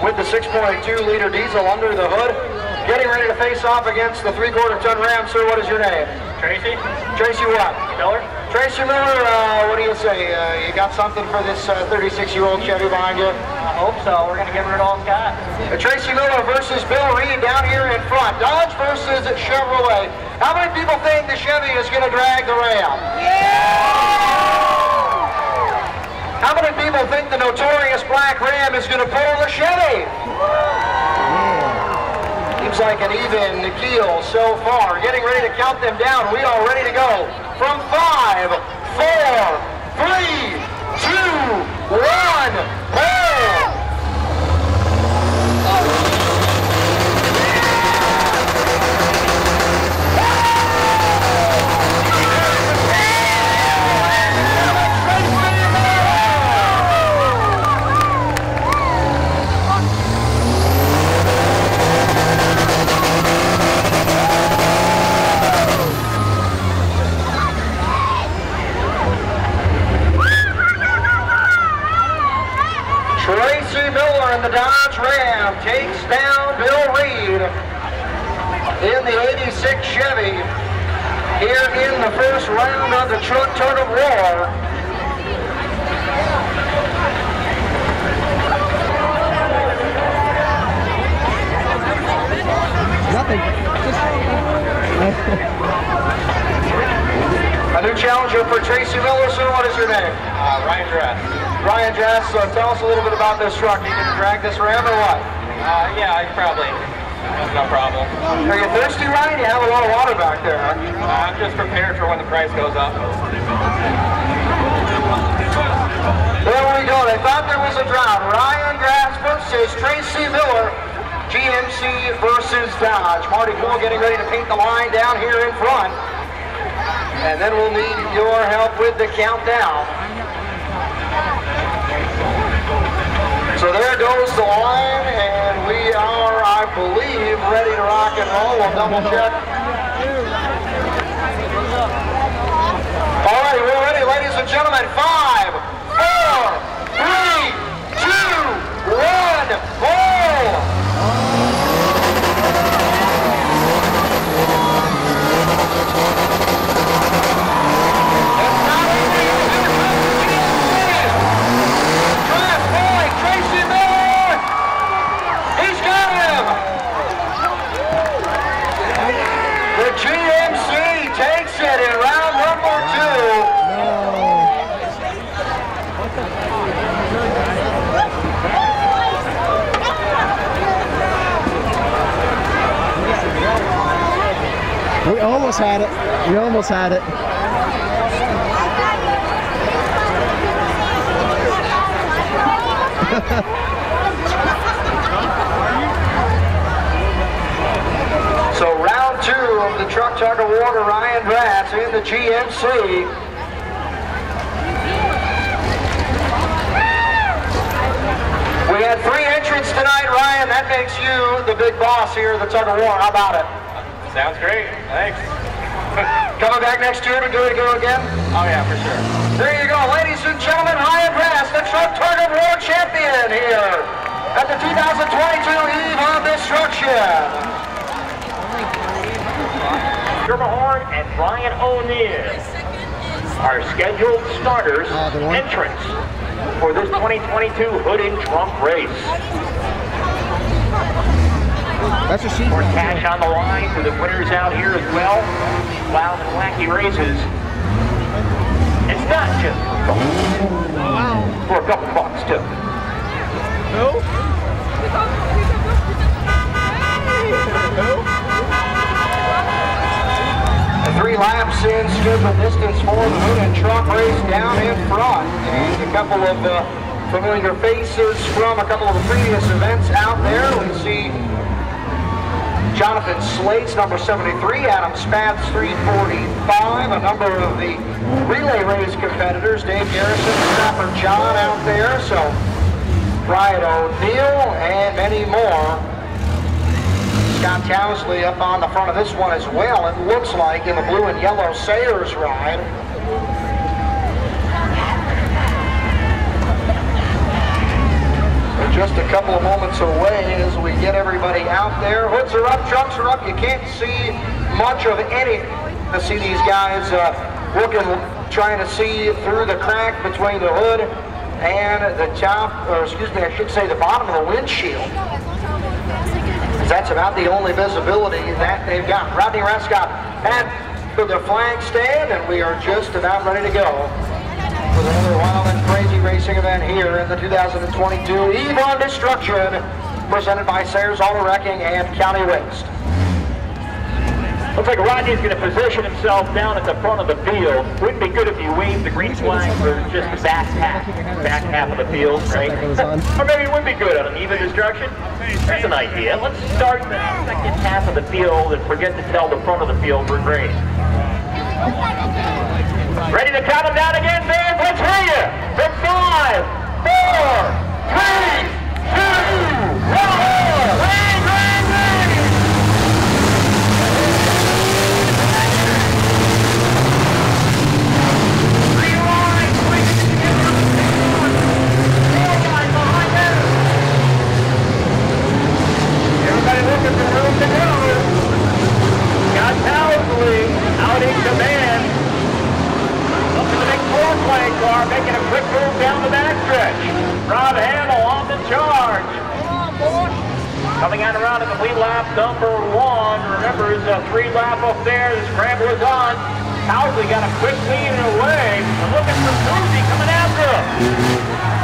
with the 6.2 liter diesel under the hood. Getting ready to face off against the three-quarter ton Ram, sir. What is your name? Tracy? Tracy what? Miller? Tracy Miller, uh, what do you say? Uh, you got something for this 36-year-old Chevy behind you? I hope so. We're gonna give her it all it's got. Uh, Tracy Miller versus Bill Reed down here in front. Dodge versus Chevrolet. How many people think the Chevy is going to drag the Ram? Yeah! How many people think the notorious black Ram is going to pull the Chevy? Seems like an even keel so far. Getting ready to count them down. We are ready to go. From five, four, three, two, one, pull! Tracy Miller in the Dodge Ram takes down Bill Reed in the 86 Chevy here in the first round of the Truck Tug of War. nothing. Just... A new challenger for Tracy Miller, sir. What is your name? Uh, Ryan Dress. Ryan Dress. Uh, tell us a little bit about this truck. You can drag this around or what? Uh, yeah, I probably. That's no problem. Are you thirsty, Ryan? You have a lot of water back there. Huh? Uh, I'm just prepared for when the price goes up. There we go. They thought there was a drought. Ryan Grass versus Tracy Miller. GMC versus Dodge. Marty Poole getting ready to paint the line down here in front. And then we'll need your help with the countdown. So there goes the line, and we are, I believe, ready to rock and roll. We'll double check. All right, we're ready, ladies and gentlemen. Five, four, three, two, one, roll! It's not over yet. Draft point, Tracy Miller! He's got him! The GMC takes it in round number two. We almost had it. We almost had it. So round two of the Truck Tug of War, Ryan Brass in the GMC. We had three entrants tonight, Ryan. That makes you the big boss here of the Tug of War. How about it? Sounds great. Thanks. Coming back next year to do it again? Oh yeah, for sure. There you go, ladies and gentlemen, Ryan Brass, the Truck Tug of War champion here at the 2022 Eve of Destruction. Schermerhorn and Brian O'Neill are scheduled starters, ah, the one- entrants for this 2022 Hood and Trunk race. That's what she's More cash on the line for the winners out here as well. Wild and wacky races. It's not just for gold. For a couple bucks too. The three laps in stood the distance for the Hood and Trunk race down in front. And a couple of uh, familiar faces from a couple of the previous events out there. We see Jonathan Slates, number 73, Adam Spath, 345, a number of the relay race competitors, Dave Garrison, Snapper John out there, so Brian O'Neill, and many more. Scott Towsley up on the front of this one as well, it looks like, in the blue and yellow Sayers ride. Just a couple of moments away as we get everybody out there. Hoods are up, trunks are up. You can't see much of anything to see these guys uh, looking, trying to see through the crack between the hood and the top, or excuse me, I should say the bottom of the windshield. That's about the only visibility that they've got. Rodney Rescott at the flag stand, and we are just about ready to go racing event here in the 2022 Eve of Destruction, presented by Sayers Auto Wrecking and County Waste. Looks like Rodney's going to position himself down at the front of the field. Wouldn't be good if you waved the green flag for just the back half, back half of the field, right? Or maybe it would be good on an even destruction. There's an idea. Let's start the second half of the field and forget to tell the front of the field we're great. Ready to count them down again, fans? Let's hear you. Five, four, three, two, one. Guys behind. Everybody looking for room to go. Got Towsley out in command. Up to the big four-plane car, making a quick move down the backstretch. Rob Hamill on the charge. Coming out around at the lead lap number one. Remember, it's a three lap up there. The scramble is on. Towsley got a quick lead in a way. Looking for Susie coming after him.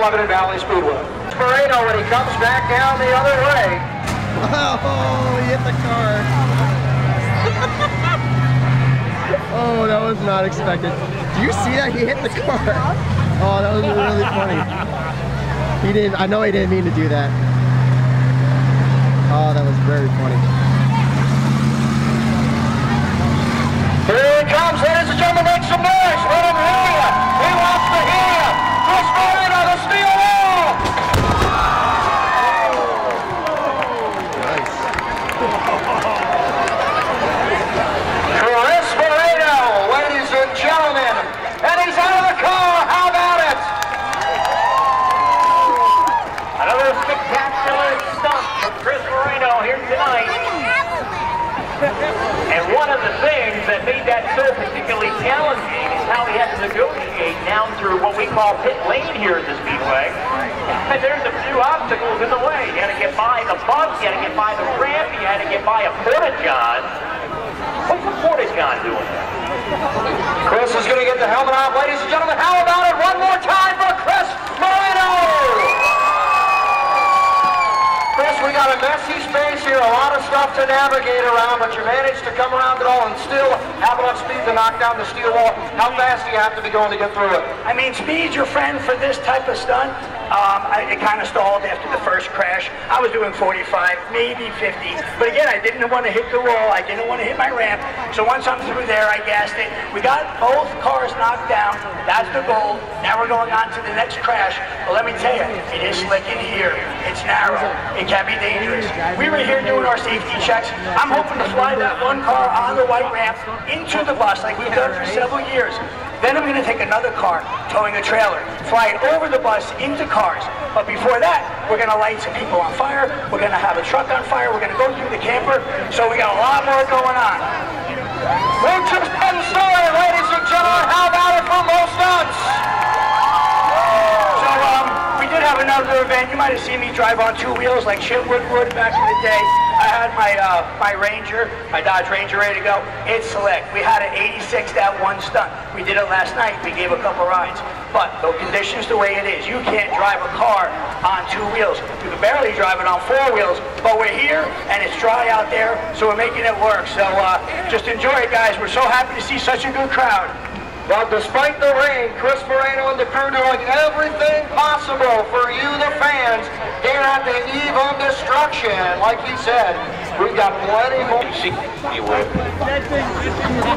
11 at Valley Speedway. Moreno when he comes back down the other way. Oh, he hit the car. oh, that was not expected. Do you see that? He hit the car. Oh, that was really funny. He didn't, I know he didn't mean to do that. Oh, that was very funny. The things that made that so particularly challenging is how he had to negotiate down through what we call pit lane here at the Speedway. And there's a few obstacles in the way. You had to get by the bus, you had to get by the ramp, you had to get by a porta-john. What's a porta-john doing? Chris is going to get the helmet off. Ladies and gentlemen, how about it one more time we got a messy space here, a lot of stuff to navigate around, but you managed to come around it all and still have enough speed to knock down the steel wall. How fast do you have to be going to get through it? I mean, speed's your friend for this type of stunt. Um, I, it kind of stalled after the first crash. I was doing 45, maybe 50. But again, I didn't want to hit the wall. I didn't want to hit my ramp. So once I'm through there, I gassed it. We got both cars knocked down. That's the goal. Now we're going on to the next crash. But let me tell you, it is slick in here. It's narrow. It can be dangerous. We were here doing our safety checks. I'm hoping to fly that one car on the white ramp into the bus like we've done for several years. Then I'm going to take another car, towing a trailer, fly it over the bus into cars. But before that, we're going to light some people on fire. We're going to have a truck on fire. We're going to go through the camper. So we got a lot more going on. Just getting started, ladies and gentlemen. How about it for most stunts? So um, we did have another event. You might have seen me drive on two wheels like Chitwood would back in the day. I had my uh, my Ranger, my Dodge Ranger ready to go. It's select. We had an 86 that one stunt. We did it last night. We gave a couple rides. But the conditions the way it is, you can't drive a car on two wheels. You can barely drive it on four wheels, but we're here and it's dry out there, so we're making it work. So uh, just enjoy it, guys. We're so happy to see such a good crowd. Well, despite the rain, Chris Moreno and the crew doing everything possible for you, the fans, here at the eve of destruction. Like he said, we've got plenty more.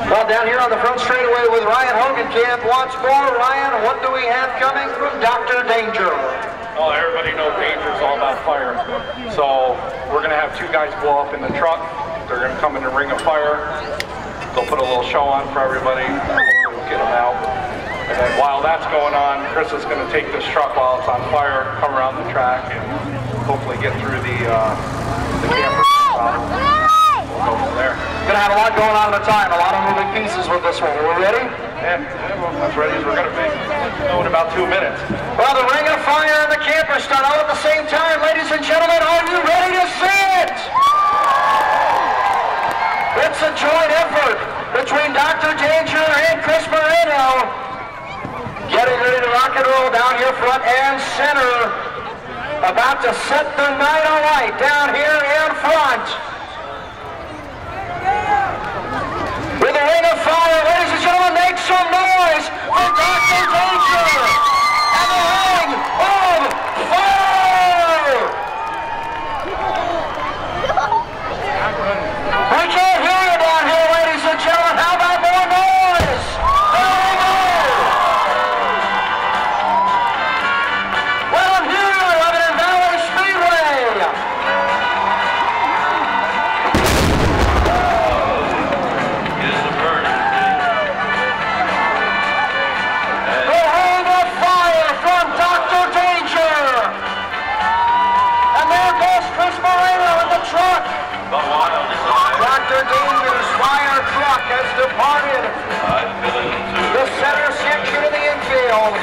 Well, down here on the front straightaway with Ryan Hogenkamp once more. Ryan, what do we have coming from Dr. Danger? Oh, everybody knows danger is all about fire. So we're gonna have two guys blow up in the truck. They're gonna come in the ring of fire. They'll put a little show on for everybody. Hopefully we'll get them out. And then while that's going on, Chris is gonna take this truck while it's on fire, come around the track, and hopefully get through the uh, the camper. We'll go from there. Gonna have a lot going on at a time, a lot of moving pieces with this one. Are we ready? Yeah, yeah, well, as ready as we're gonna be. In about two minutes. Well, the ring of fire and the camper start all at the same time. Ladies and gentlemen, are you ready to see it? It's a joint effort between Dr. Danger and Chris Moreno. Getting ready to rock and roll down here front and center. About to set the night alight down here in front. With a ring of fire, ladies and gentlemen, make some noise for Dr. Danger departed the center section of the infield.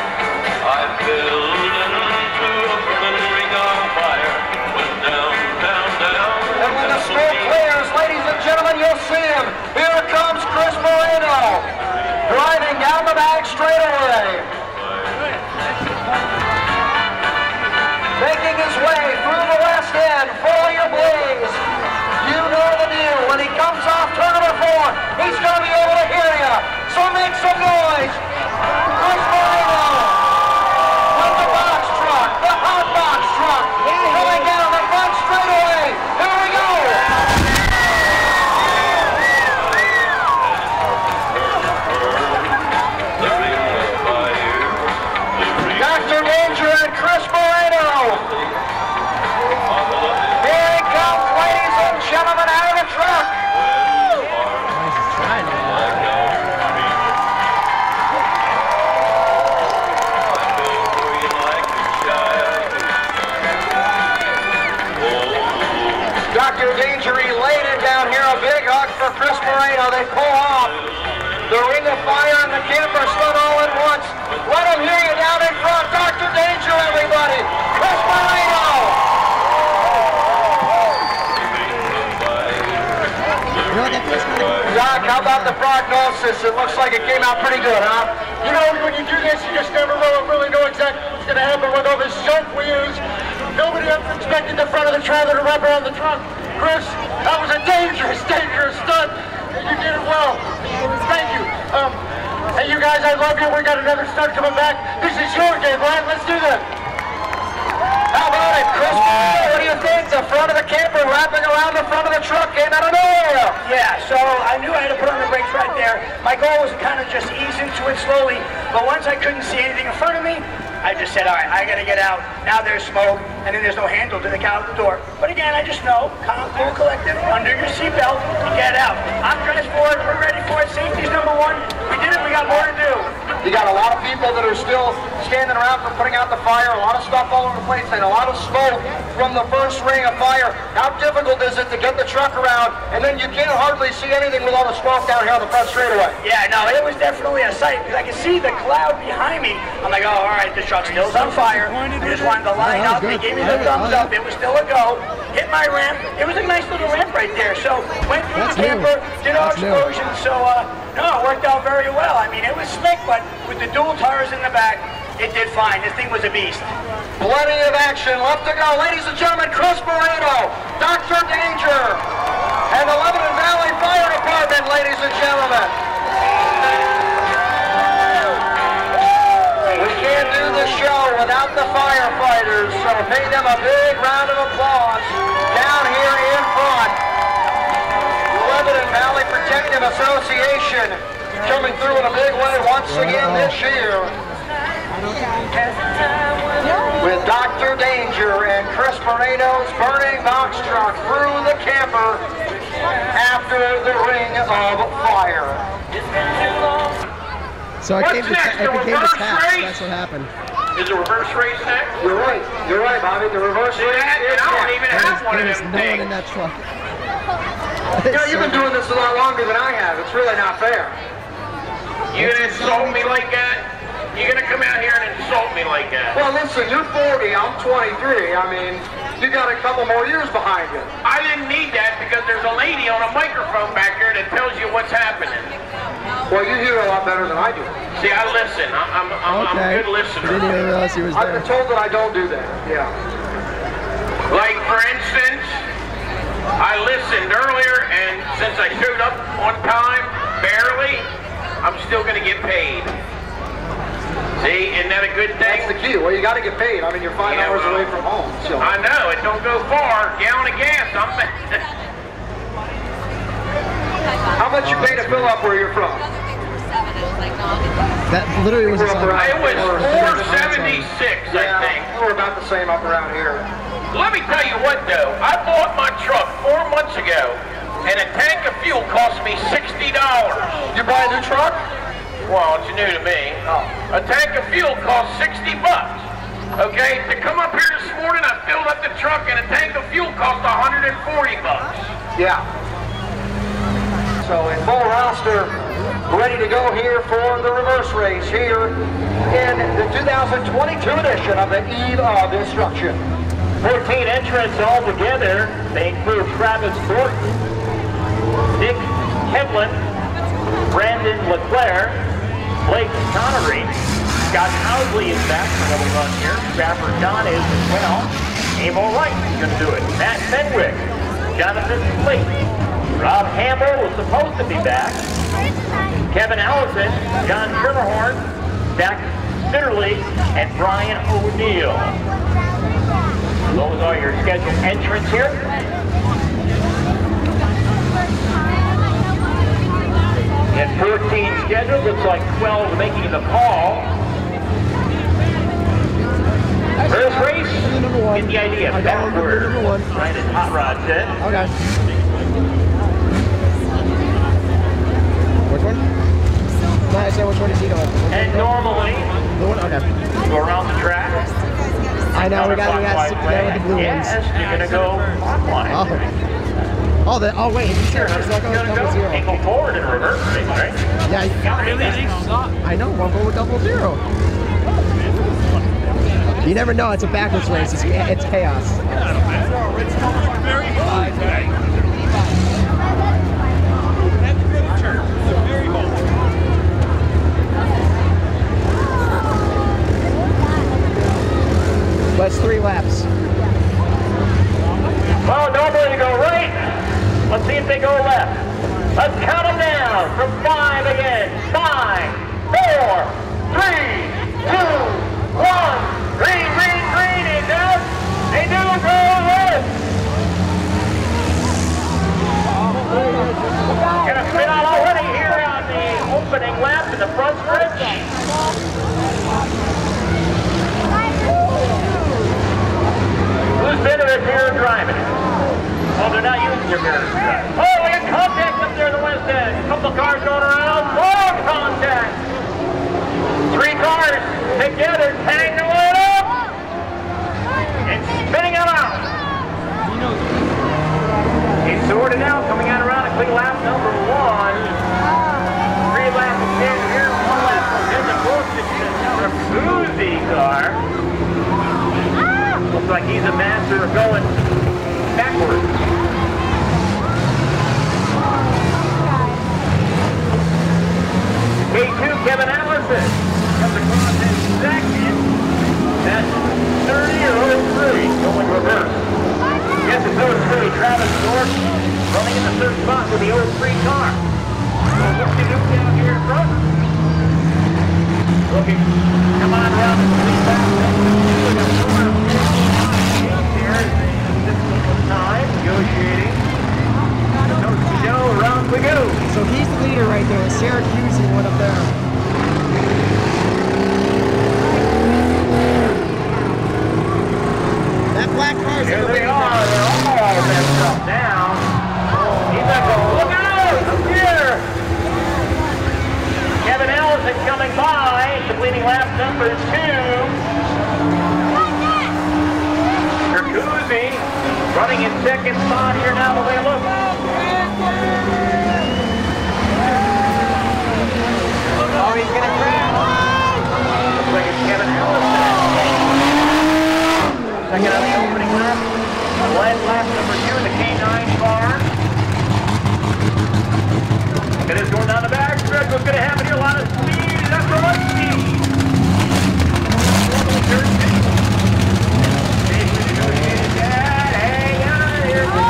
And when the smoke clears, ladies and gentlemen, you'll see him. Here comes Chris Moreno, driving down the back straightaway. He's going to be able to hear you. So make some noise. Chris Moreno for Chris Moreno. They pull off. The ring of fire and the camper spun all at once. Let them hear you down in front. Dr. Danger, everybody. Chris Moreno. Doc, how about the prognosis? It looks like it came out pretty good, huh? You know, when you do this, you just never really, really know exactly what's going to happen with all this junk we use. Nobody ever expected the front of the trailer to wrap around the trunk. Chris, that was a dangerous, dangerous stunt. And You did it well. Thank you. Um, hey, you guys, I love you. We got another stunt coming back. This is your game, Ryan. Let's do this. How about it, Chris? What do you think? The front of the camper wrapping around the front of the truck came out of nowhere. Yeah, so I knew I had to put on the brakes right there. My goal was to kind of just ease into it slowly, but once I couldn't see anything in front of me, I just said, all right, I gotta get out. Now there's smoke, and then there's no handle to the out the door. But again, I just know, calm, cool, collected, under your seatbelt, get out. I'm dressed for it, we're ready for it. Safety's number one. We did it, we got more to do. You got a lot of people that are still standing around for putting out the fire, a lot of stuff all over the place, and a lot of smoke from the first ring of fire. How difficult is it to get the truck around, and then you can't hardly see anything with all the smoke down here on the front straightaway? Yeah, no, it was definitely a sight because I could see the cloud behind me. I'm like, oh, all right, the truck still's on fire. I just wanted to line up. They gave me the thumbs up. It was still a go. Hit my ramp. It was a nice little ramp right there. So went through That's the new. camper, did no That's new. explosion. So uh, no, it worked out very well. I mean, it was slick, but with the dual tires in the back, it did fine. This thing was a beast. Plenty of action left to go. Ladies and gentlemen, Chris Moreno, Dr. Danger, and the Lebanon Valley Fire Department, ladies and gentlemen. We can't do the show without the firefighters, so pay them a big round of applause down here in front. Lebanon Valley Protective Association coming through in a big way once again this year with Dr. Danger and Chris Moreno's burning box truck through the camper after the ring of fire. So I What's came to, next, I the became reverse attached. race? That's what happened. Is the reverse race next? You're right. You're right, Bobby. The reverse See race that? is I don't even have one of there was them no one in that truck. You know, you've been doing this a lot longer than I have. It's really not fair. You gonna insult me like that? You gonna come out here and insult me like that? Well, listen, you're 40. I'm 23. I mean, you got a couple more years behind you. I didn't need that because there's a lady on a microphone back here that tells you what's happening. Well, you hear a lot better than I do. See, I listen. I- I'm, I'm, I'm a good I listener. didn't even realize he was I've been told that I don't do that. Yeah. Like, for instance, I listened earlier, and since I showed up on time, barely, I'm still going to get paid. See, isn't that a good thing? That's the thing? key. Well, you got to get paid. I mean, you're five Yeah, hours well, away from home. So. I know, it don't go far. Gallon of gas, I'm... How much you pay to fill up where you're from? That literally was a We're up song. around- it was 476, I think. we're about the same up around here. Let me tell you what, though. I bought my truck four months ago, and a tank of fuel cost me $60. You buy a new truck? Well, it's new to me. Oh. A tank of fuel costs 60 bucks. Okay, to come up here this morning, I filled up the truck, and a tank of fuel cost 140 bucks. Yeah. So in full roster, ready to go here for the reverse race here in the 2022 edition of the Eve of Destruction. 14 entrants altogether. They include Travis Thornton, Nick Kevlin, Brandon LeClaire, Blake Connery, Scott Housley is back for another run here. Stafford John is as well. Amo Wright is going to do it. Matt Fenwick, Jonathan Slate, Rob Hamill was supposed to be back. Kevin Allison, John Schermerhorn, Zach Sitterly, and Brian O'Neill. Those are your scheduled entrants here. And 14 scheduled, looks like 12 making the call. First race, get the idea, backward. number one. Right as Hot Rod said. Okay. Which one? No, I said which one is he going? And normally, The one? Okay. go around the track. I know, we got, we got to stick with the blue ones. Yes, you're gonna go clockwise. Oh. Oh, the, oh wait, he's sure. Oh, you're not going gonna double go, zero. go forward and reverse, right? Yeah, you- I know, one with double zero. You never know, it's a backwards race. It's, it's chaos. But it's three laps. Well, normally they go right. Let's see if they go left. Let's count them down from five again. Five, four, three, two, one. Green, green, green. They do. They do go left. Gonna spin out already here on the opening lap in the front stretch. Whose mirror is here driving? Oh, they're not using your mirrors. Oh, we got contact up there in the west end. A Couple cars going around. More contact. Three cars together, tangled it up. And spinning it out. He's sorted out, coming out around a quick lap number one. Three laps of here, one lap in the course. It's a Susie car like he's a master of going backwards. K2, Kevin Allison comes across in second. That's 30-03 going reverse. Yes, it's 03. Travis North running in the third spot with the 03 car. So what's he doing down here in front? Looking. Come on, Robin. Lead back time, negotiating. Coast to go, around we go. So he's the leader right there. Syracuse went up there. That black car is Here they there. are. They're all messed up now. He's not going, look out! Up here! Kevin Ellison coming by, completing lap number two. Tercuzzi running in second spot here now the way it looks. Oh, he's gonna crash. Looks like it's Kevin Ellison. Second on the opening lap. Led lap number two in the K9 car. It is going down the back stretch. What's going to happen here? A lot of speed. That's a lot of speed. Turn two. Safely negotiated that. Hang on.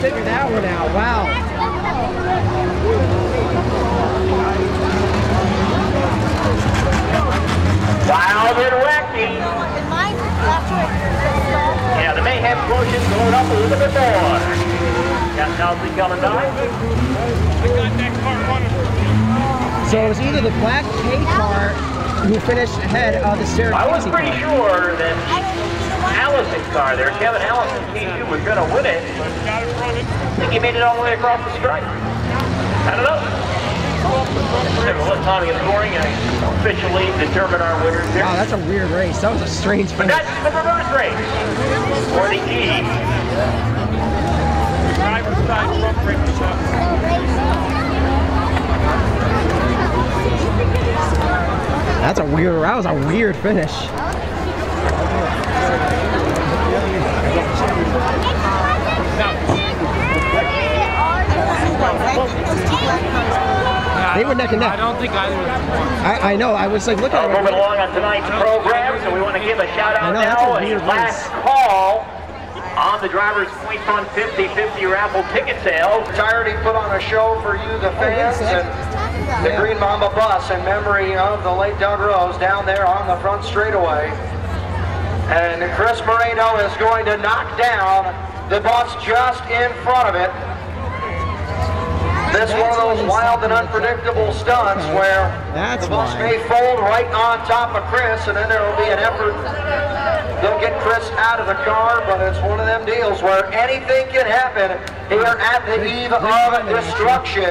figure that one out? Wow. Wild and wacky. In mine, after it Yeah, the mayhem quotient going up a little bit more. Got Kelsey coming by. So it was either the black K car who finished ahead of the Syracuse I was car. pretty sure that I think either car there, Kevin Allison, T2 was going to win it. I think he made it all the way across the stripe. I don't know. We'll let Tommy get scoring and officially determine our winners here. Wow, that's a weird race. That was a strange But that's the reverse race for the E. Driver's side front brake. That's a weird. That was a weird finish. They were neck and neck. I don't think either of them. I, I know. I was like looking Uh, at moving along on tonight's program, so we want to give a shout I out know, that's now. a weird last race. call on the Drivers Point Fund 50-50 raffle ticket sale. entirety put on a show for you, the fans, and the Yeah. Green Mamba bus in memory of the late Doug Rose down there on the front straightaway. And Chris Moreno is going to knock down the bus just in front of it. This one of those wild and unpredictable stunts where That's the bus why. may fold right on top of Chris, and then there will be an effort. They'll get Chris out of the car, but it's one of them deals where anything can happen here at the eve of destruction.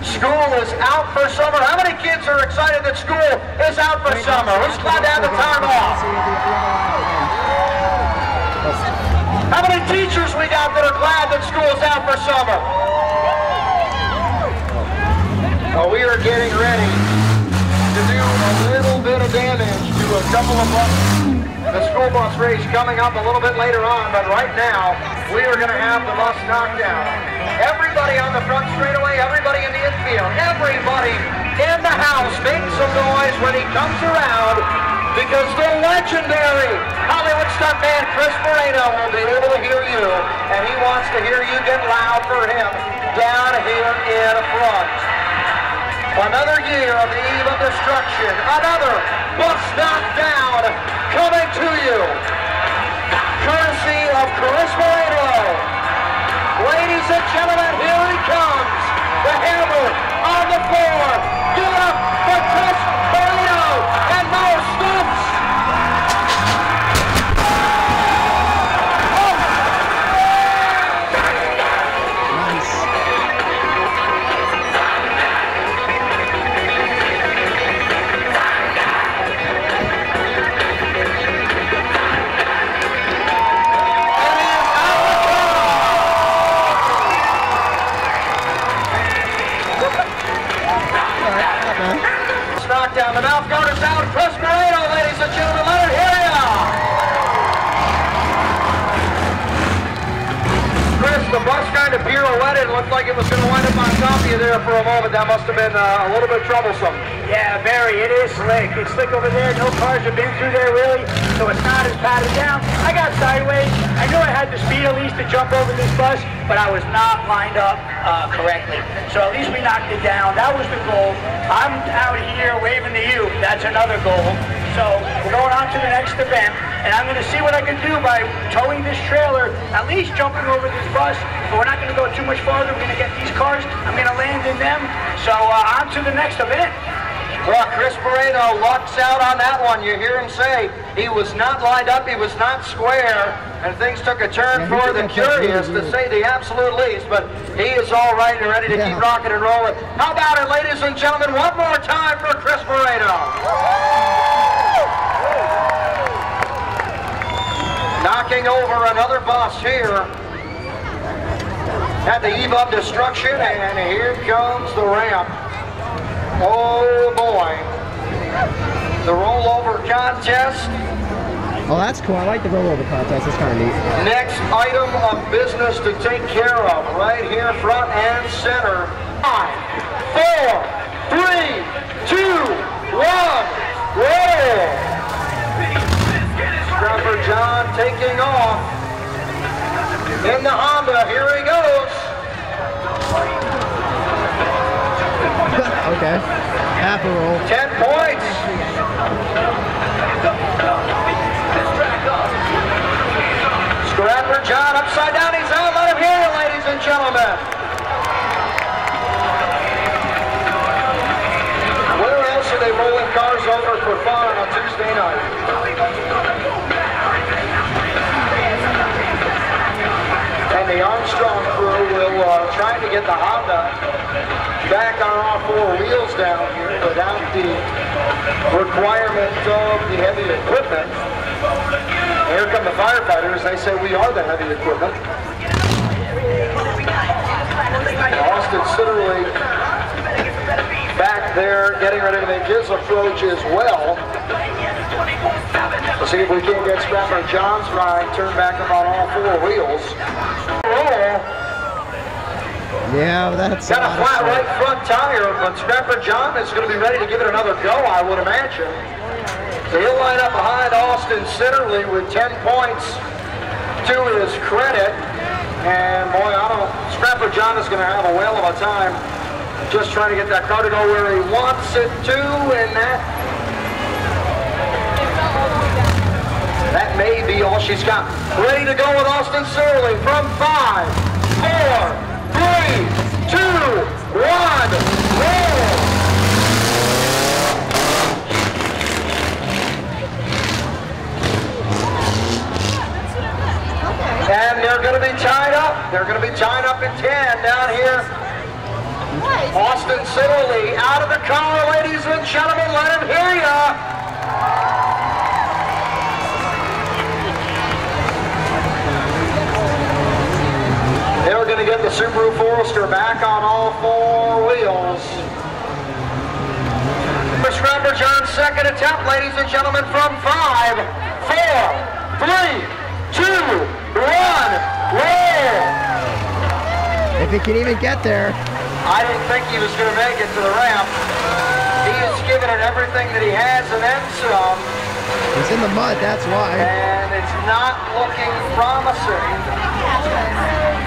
School is out for summer. How many kids are excited that school is out for summer? Who's glad to have the time off? How many teachers we got that are glad that school's out for summer? Well, we are getting ready to do a little bit of damage to a couple of buses. The school bus race coming up a little bit later on, but right now, we are going to have the bus knocked down. Everybody on the front straightaway, everybody in the infield, everybody in the house, make some noise when he comes around because the legendary Hollywood stuntman Chris Moreno will be able to hear you, and he wants to hear you get loud for him down here in front. Another year of the eve of destruction. Another bus knocked down coming to you. Courtesy of Chris Moreno. Ladies and gentlemen, here he comes. The hammer on the floor. Give it up for Chris pirouetted. It looked like it was going to wind up on top of you there for a moment. That must have been uh, a little bit troublesome. Yeah, very. It is slick. It's slick over there. No cars have been through there really, so it's not as padded down. I got sideways. I knew I had the speed at least to jump over this bus, but I was not lined up uh, correctly. So at least we knocked it down. That was the goal. I'm out here waving to you. That's another goal. So we're going on to the next event, and I'm going to see what I can do by towing this trailer, at least jumping over this bus. But we're not going to go too much farther. We're going to get these cars. I'm going to land in them. So uh, on to the next event. Well, Chris Moreno lucks out on that one. You hear him say he was not lined up, he was not square, and things took a turn Yeah, for the that putt really curious, to say the absolute least. But he is all right and ready to Yeah. keep rocking and rolling. How about it, ladies and gentlemen? One more time for Chris Moreno. Knocking over another bus here at the eve of destruction, and here comes the ramp. Oh boy. The rollover contest. Oh, that's cool. I like the rollover contest. That's kind of neat. Next item of business to take care of, right here, front and center. Five, four, three, two, one, roll! John taking off. In the Honda, here he goes. okay. Half a roll. 10 points. Scrapper John upside down. He's out. Let him hear it, ladies and gentlemen. Where else are they rolling cars over for fun on Tuesday night? Get the Honda back on all four wheels down here without the requirement of the heavy equipment. Here come the firefighters. They say we are the heavy equipment. Austin Sitterly back there getting ready to make his approach as well. Let's see if we can get Scrapper John's ride turned back on all four wheels. Yeah, that's Got a flat right front tire, but Scrapper John is going to be ready to give it another go, I would imagine. So he'll line up behind Austin Sitterly with 10 points to his credit. And boy, I don't, Scrapper John is going to have a whale of a time just trying to get that car to go where he wants it to, and that That may be all she's got. Ready to go with Austin Sitterly from five, four, they're going to be tied up. They're going to be tied up in 10 down here. Austin Sitterly out of the car, ladies and gentlemen. Let him hear ya. They're going to get the Subaru Forester back on all four wheels. Scrapper John's second attempt, ladies and gentlemen, from five, four, three, two, one, roll! If he can even get there. I didn't think he was going to make it to the ramp. He has given it everything that he has and then some, He's in the mud, that's why. and it's not looking promising.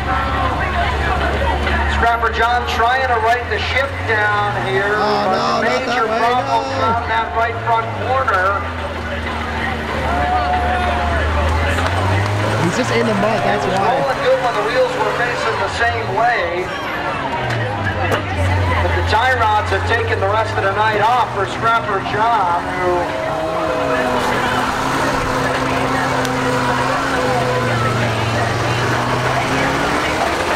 Scrapper John trying to right the ship down here. Oh, but no, major that way, no. on that right front corner. He's just in the mud, that's why. rolling good when the wheels were facing the same way. But the tie rods have taken the rest of the night off for Scrapper John, who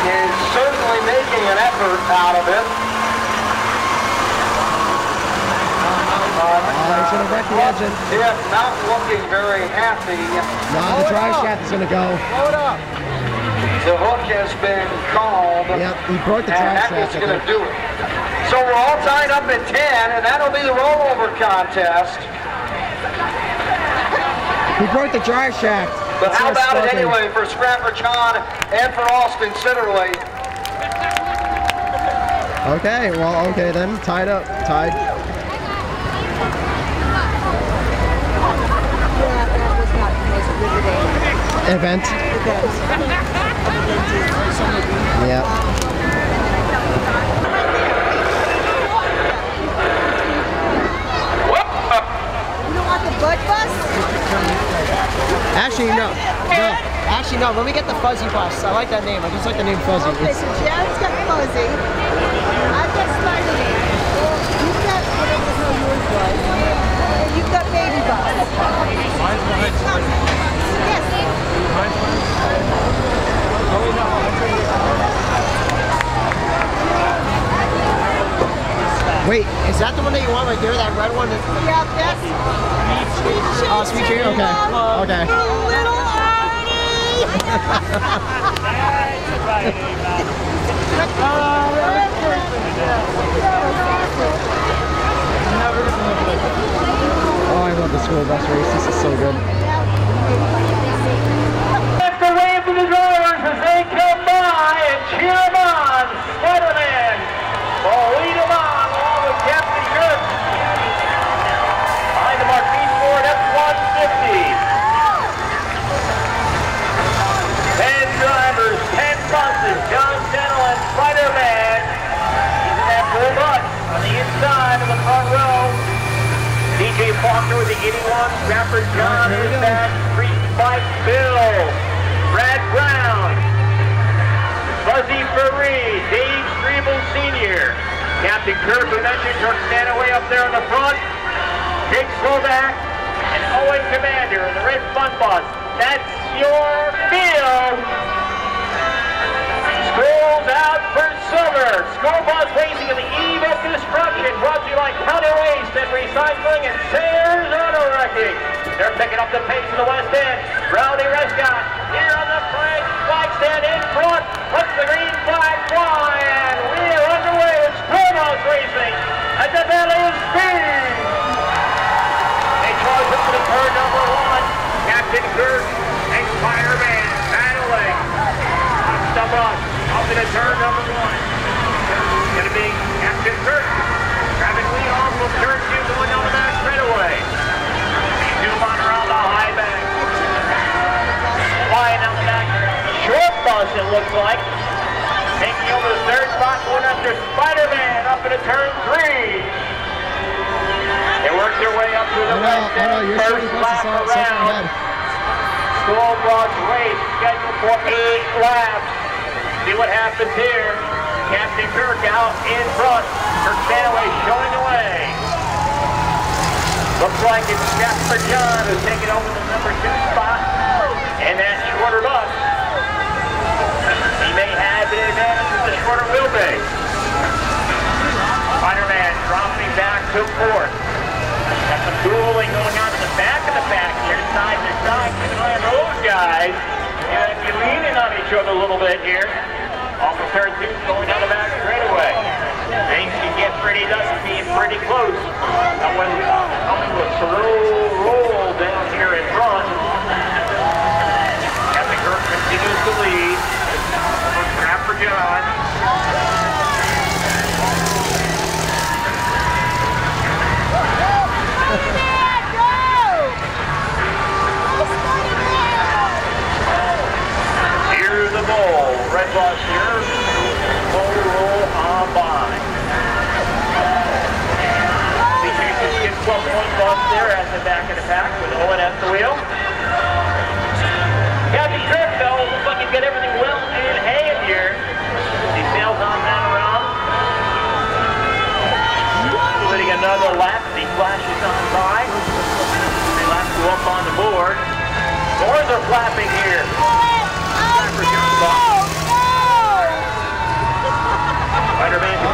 is certainly making an effort out of it. Gonna wreck the engine. If not looking very happy. Nah, the drive shaft is gonna go. Load up. The hook has been called. Yep, he broke the and that is shaft, I going to do it. So we're all tied up at 10, and that'll be the rollover contest. He broke the drive shaft. But That's how about it anyway for Scrapper John and for Austin Sitterly? Okay, well, okay then. Tied up. Tied. Event. Yep. Actually, no. No. Actually, no. Let me get the fuzzy bus. I like that name. I just like the name fuzzy. Okay, so Jared's got fuzzy. I've got Spider-Man. You've got whatever the hell yours was. And you've got baby bus. Yes. wait, is that the one that you want right there? That red one? Yeah, that's sweet chili. Oh, sweet chili? Okay. Okay. You little Oh, I love the school bus race. This is so good. Lift the wave for the drivers as they come by and cheer them on. Spider-Man will Faulkner with the 81, Scrapper John in the back, Street Bike Bill, Brad Brown, Buzzy Ferree, Dave Strebel Sr., Captain Kirk, we mentioned, Kirk Stanaway up there in the front, Jake Slovak, and Owen Commander in the red fun bus. That's your field. School's out for silver. School bus racing in the eve of destruction. Brought to you by County Waste and Recycling and Sayers Auto Wrecking. They're picking up the pace in the West End. Rowdy Rescott here on the flag, flag stand in front. Puts the green flag fly and we are underway with bus racing at the Valley of Speed. They charge up to the turn number one. Captain Kirk and Spider-Man battling. Up the up to turn number one. It's gonna be Captain Kirk. Traffic lead off from turn two going down the back straightaway. They around the high bank. Flying down the back. Short bus it looks like. Taking over the third spot, going after Spider-Man up into turn three. They work their way up to the no, west end. First lap is all second around. ahead. School bus race scheduled for eight laps. See what happens here. Captain Kirk out in front. Kirk Stanaway showing the way. Looks like it's Scrapper John who's taking over the number two spot. And that shorter bus. He may have the advantage of the shorter wheelbase. Spider-Man dropping back to fourth. Got some dueling going on in the back of the pack here, side to side. Those guys. And be leaning on each other a little bit here. Off of turn two, going down the back straightaway. Things can get pretty dusty and pretty close. That one coming with slow roll down here in front. Captain Kirk continues to lead. For John. The ball. Red bus here. Full roll on by. The Houston Skid 12 point bus there at the back of the pack with Owen at the wheel. Captain Kirk, though, looks like he's got everything well in hand here. He sails on that around. Completing another lap. He flashes on by. Three laps go up on the board. Doors are flapping here. Spider-Man continues to drift back here just a little bit. hate this race.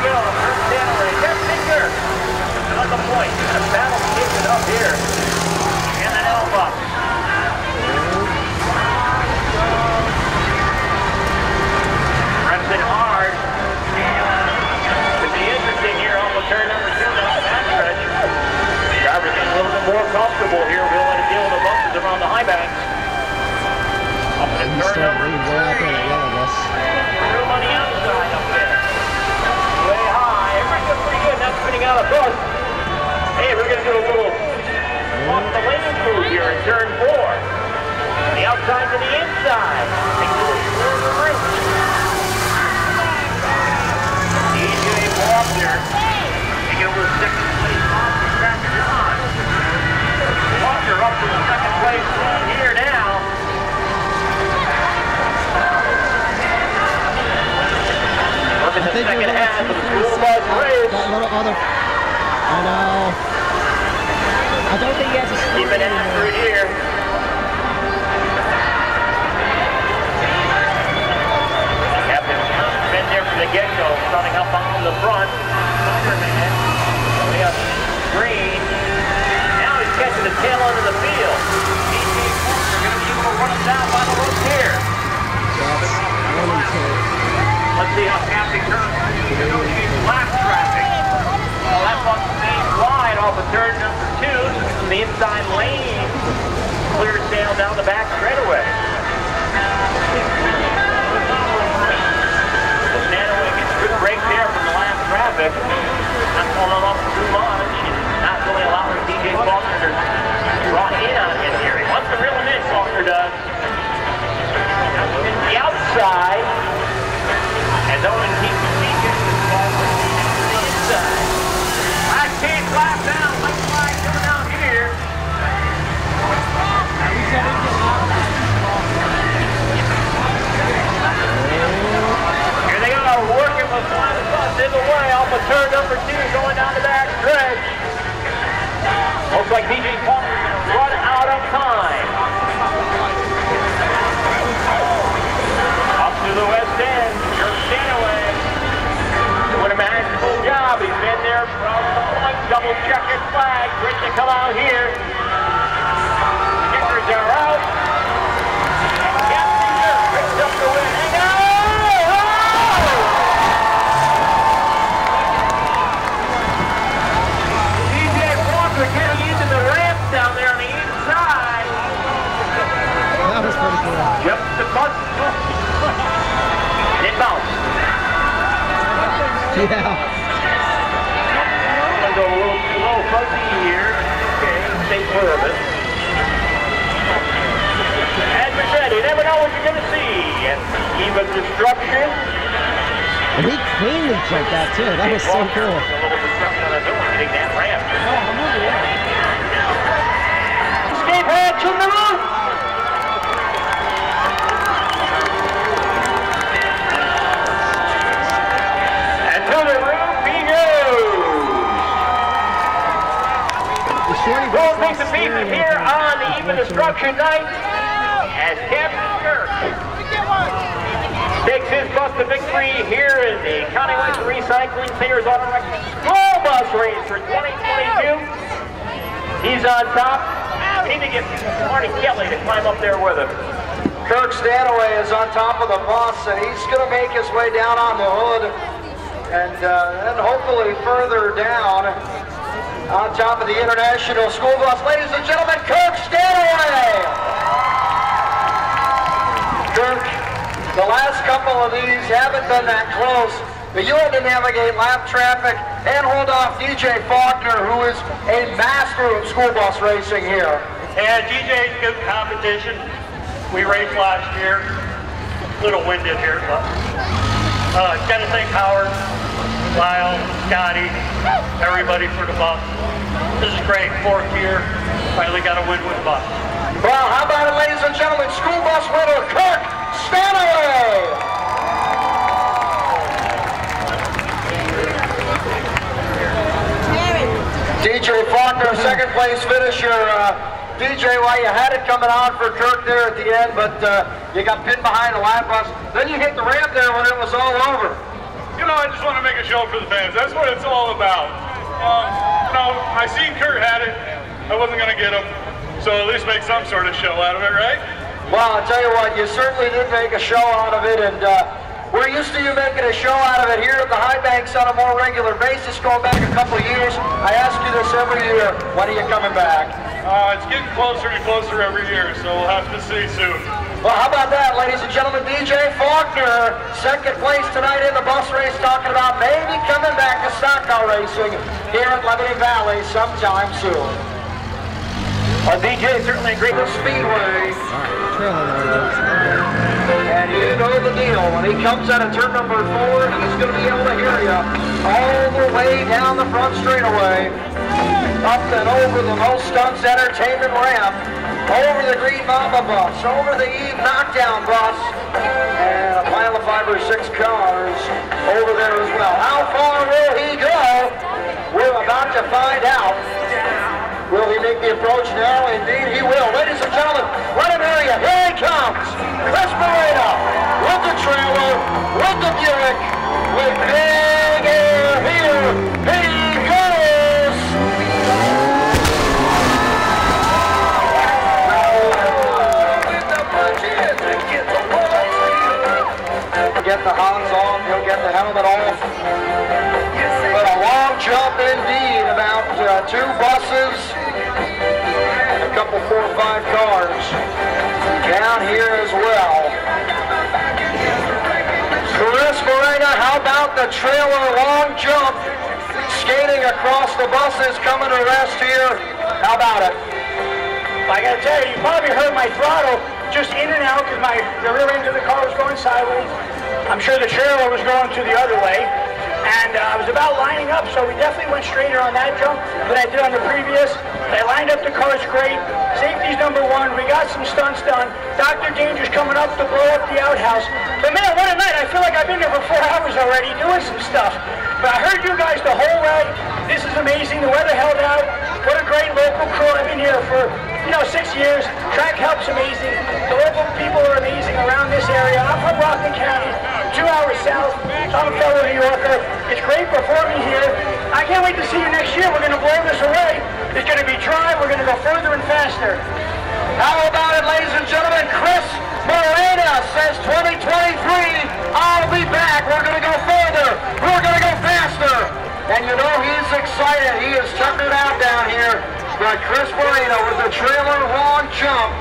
Five to go. First Stanley. Jeff Finger. On the point. A battle kicking up here. And an elbow. Remsen hard. Could be interesting here on the turn number two down the backstretch. Drivers getting a little bit more comfortable here. We'll let it deal with the around the high banks. Up to He's turn number way way out there in the yellow bus. Room on the outside up there. Way high. Everybody's doing pretty good. Not spinning out bus. Hey, we're going to do a little off the lane move here in turn four. The outside to the inside. Take a little route. DJ Faulkner taking over the second place off the track on. Faulkner up to the second place here now. Look at I the second half of the school bus race. That little other. I know. I don't think he has a Keep speed it anymore. here. Captain been there from the get-go, starting up on the front. Superman. We got Green. Now he's catching the tail end of the field. Going to be able to run him down by the ropes here. That's one and two. Let's see how Captain Kirk negotiates lap traffic. Well, that bus stays wide off of turn number two from the inside lane. Clears down down the back straightaway. Stanaway gets good break there from the last traffic. Not pulling up too much. And not really allowing DJ Faulkner to draw in on him here. He wants to reel him in, Faulkner does. The outside. As Owen keeps the inside. Last chance lap down, left flag coming out here. Are working with one bus in the way off of turn number two going down the back stretch. Looks like DJ to run out of time. Up to the west end, Kirk Stanaway. Doing a magical job. He's been there from the point, double checkered flag, ready to come out here. Kickers are out. Too. That was so Walker, cool. A little destruction on the door, hitting that ramp. Escape hatch in the roof. And to the roof he goes. The shorty Going was piece of pieces here on the even destruction night as Captain Kirk takes his bus to victory here in the County Waste and Recycling Sayers Auto Wrecking School Bus Race for 2022. He's on top. We need to get Marty Kelly to climb up there with him. Kirk Stanaway is on top of the bus, and he's going to make his way down on the hood, and uh, then hopefully further down on top of the International School Bus. Ladies and gentlemen, Kirk Stanaway! Kirk, the last couple of these haven't been that close, but you had to navigate lap traffic and hold off DJ Faulkner, who is a master of school bus racing here. Yeah, DJ's good competition. We raced last year. Little winded here, but uh, gotta thank Howard, Lyle, Scotty, everybody for the bus. This is great. Fourth year. Finally got a win with bus. Well, how about it, ladies and gentlemen? School bus winner Kirk Stanaway. DJ Faulkner, second place finisher. Uh, DJ, well, you had it coming on for Kirk there at the end, but uh, you got pinned behind the line bus. Then you hit the ramp there when it was all over. You know, I just want to make a show for the fans. That's what it's all about. Um, you know, I seen Kurt had it. I wasn't going to get him. So at least make some sort of show out of it, right? Well, I'll tell you what, you certainly did make a show out of it, and uh, we're used to you making a show out of it here at the High Banks on a more regular basis, going back a couple of years. I ask you this every year. When are you coming back? Uh, it's getting closer and closer every year, so we'll have to see soon. Well, how about that, ladies and gentlemen? DJ Faulkner, second place tonight in the bus race, talking about maybe coming back to stock car racing here at Lebanon Valley sometime soon. Well, DJ certainly a great The Speedway. And you know the deal. When he comes out of turn number four, he's going to be able to hear you all the way down the front straightaway, up and over the Most Stunts Entertainment ramp, over the Green Mamba bus, over the Eve Knockdown bus, and a pile of five or six cars over there as well. How far will he go? We're about to find out. Will he make the approach now? Indeed he will. Ladies and gentlemen, let him hear you. Here he comes. Chris Moreno with the trailer, with the Buick, with big air here. Five cars down here as well. Chris Moreno, how about the trailer long jump, skating across the buses, coming to rest here? How about it? I gotta tell you, you probably heard my throttle just in and out because my the rear end of the car was going sideways. I'm sure the trailer was going to the other way. And uh, I was about lining up, so we definitely went straighter on that jump than I did on the previous. I lined up the cars great. Safety's number one. We got some stunts done. Dr. Danger's coming up to blow up the outhouse. But man, what a night. I feel like I've been there for four hours already doing some stuff. But I heard you guys the whole way. This is amazing. The weather held out. What a great local crew. I've been here for, you know, six years. Track help's amazing. The local people are amazing around this area. I'm from Rockland County, two hours south. I'm a fellow New Yorker. It's great performing here. I can't wait to see you next year. We're going to blow this away. It's going to be dry. We're going to go further and faster. How about it, ladies and gentlemen? Chris Moreno says 2023, I'll be back. We're going to go further. We're going to go faster. And you know he's excited. He is tuckered out down here. But Chris Moreno with the trailer long jump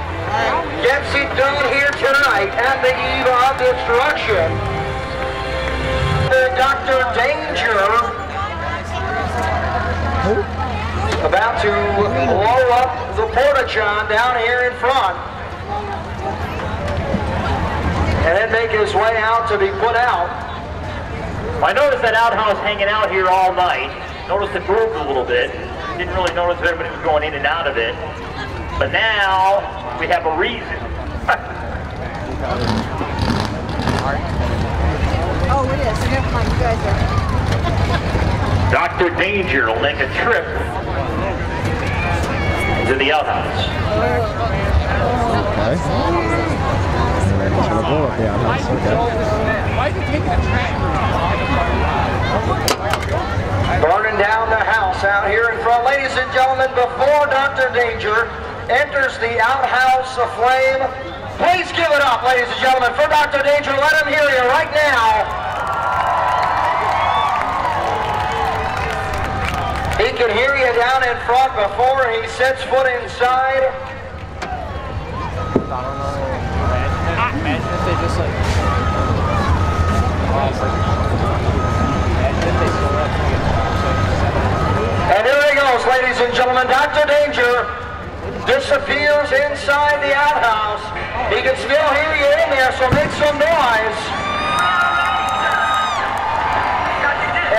gets it done here tonight at the eve of destruction. Dr. Danger about to blow up the Porta-John down here in front and then make his way out to be put out. I noticed that outhouse hanging out here all night. Noticed it moved a little bit. Didn't really notice if everybody was going in and out of it. But now we have a reason. Oh, it is. Never mind. You guys are. Dr. Danger will make a trip to the outhouse. Okay. And then he's gonna blow up the outhouse. Okay. Burning down the house out here in front. Ladies and gentlemen, before Dr. Danger enters the outhouse aflame, please give it up, ladies and gentlemen, for Dr. Danger. Let him hear you right now. He can hear you down in front before he sets foot inside. And here he goes, ladies and gentlemen. Dr. Danger disappears inside the outhouse. He can still hear you in there, so make some noise.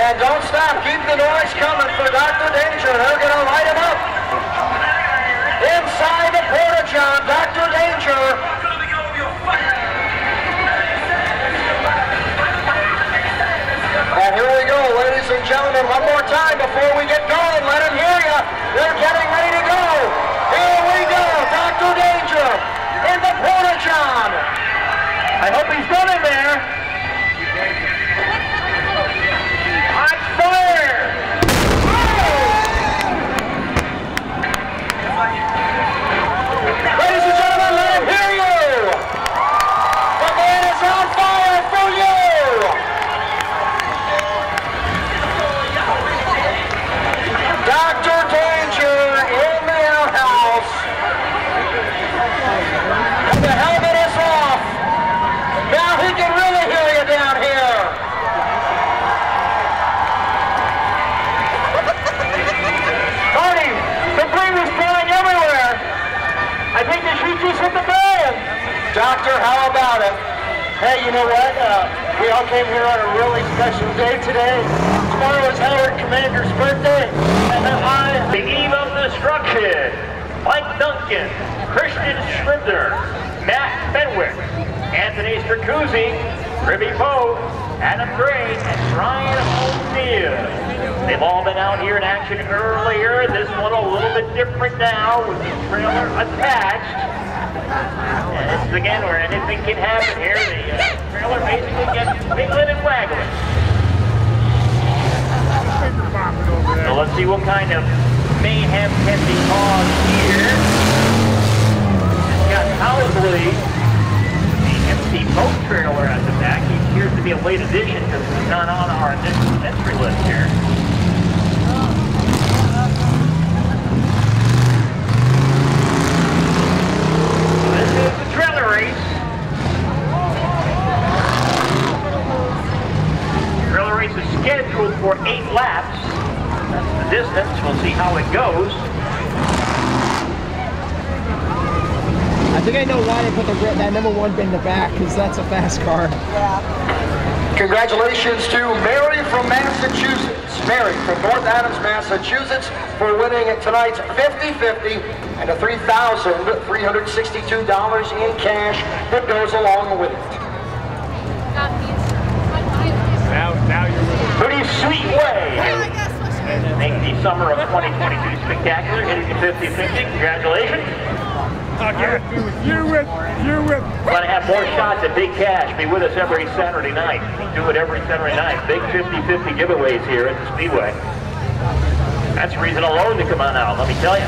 And don't stop. Keep the noise coming for Dr. Danger. They're going to light him up. Inside the Porta-John, Dr. Danger. And here we go, ladies and and gentlemen, one more time before we get going. Let them hear you. They're getting ready to go. Here we go. Dr. Danger in the Porta John. I hope he's done in there. For tonight's 50-50 and the $3,362 in cash that goes along with it. Now, now you're with us. Pretty sweet way. Make the summer of 2022 spectacular. Hitting the 50-50. Congratulations. Okay. You're with, you're with. Want to have more shots at Big Cash? Be with us every Saturday night. Do it every Saturday night. Big 50-50 giveaways here at the Speedway. That's reason alone to come on out, let me tell you.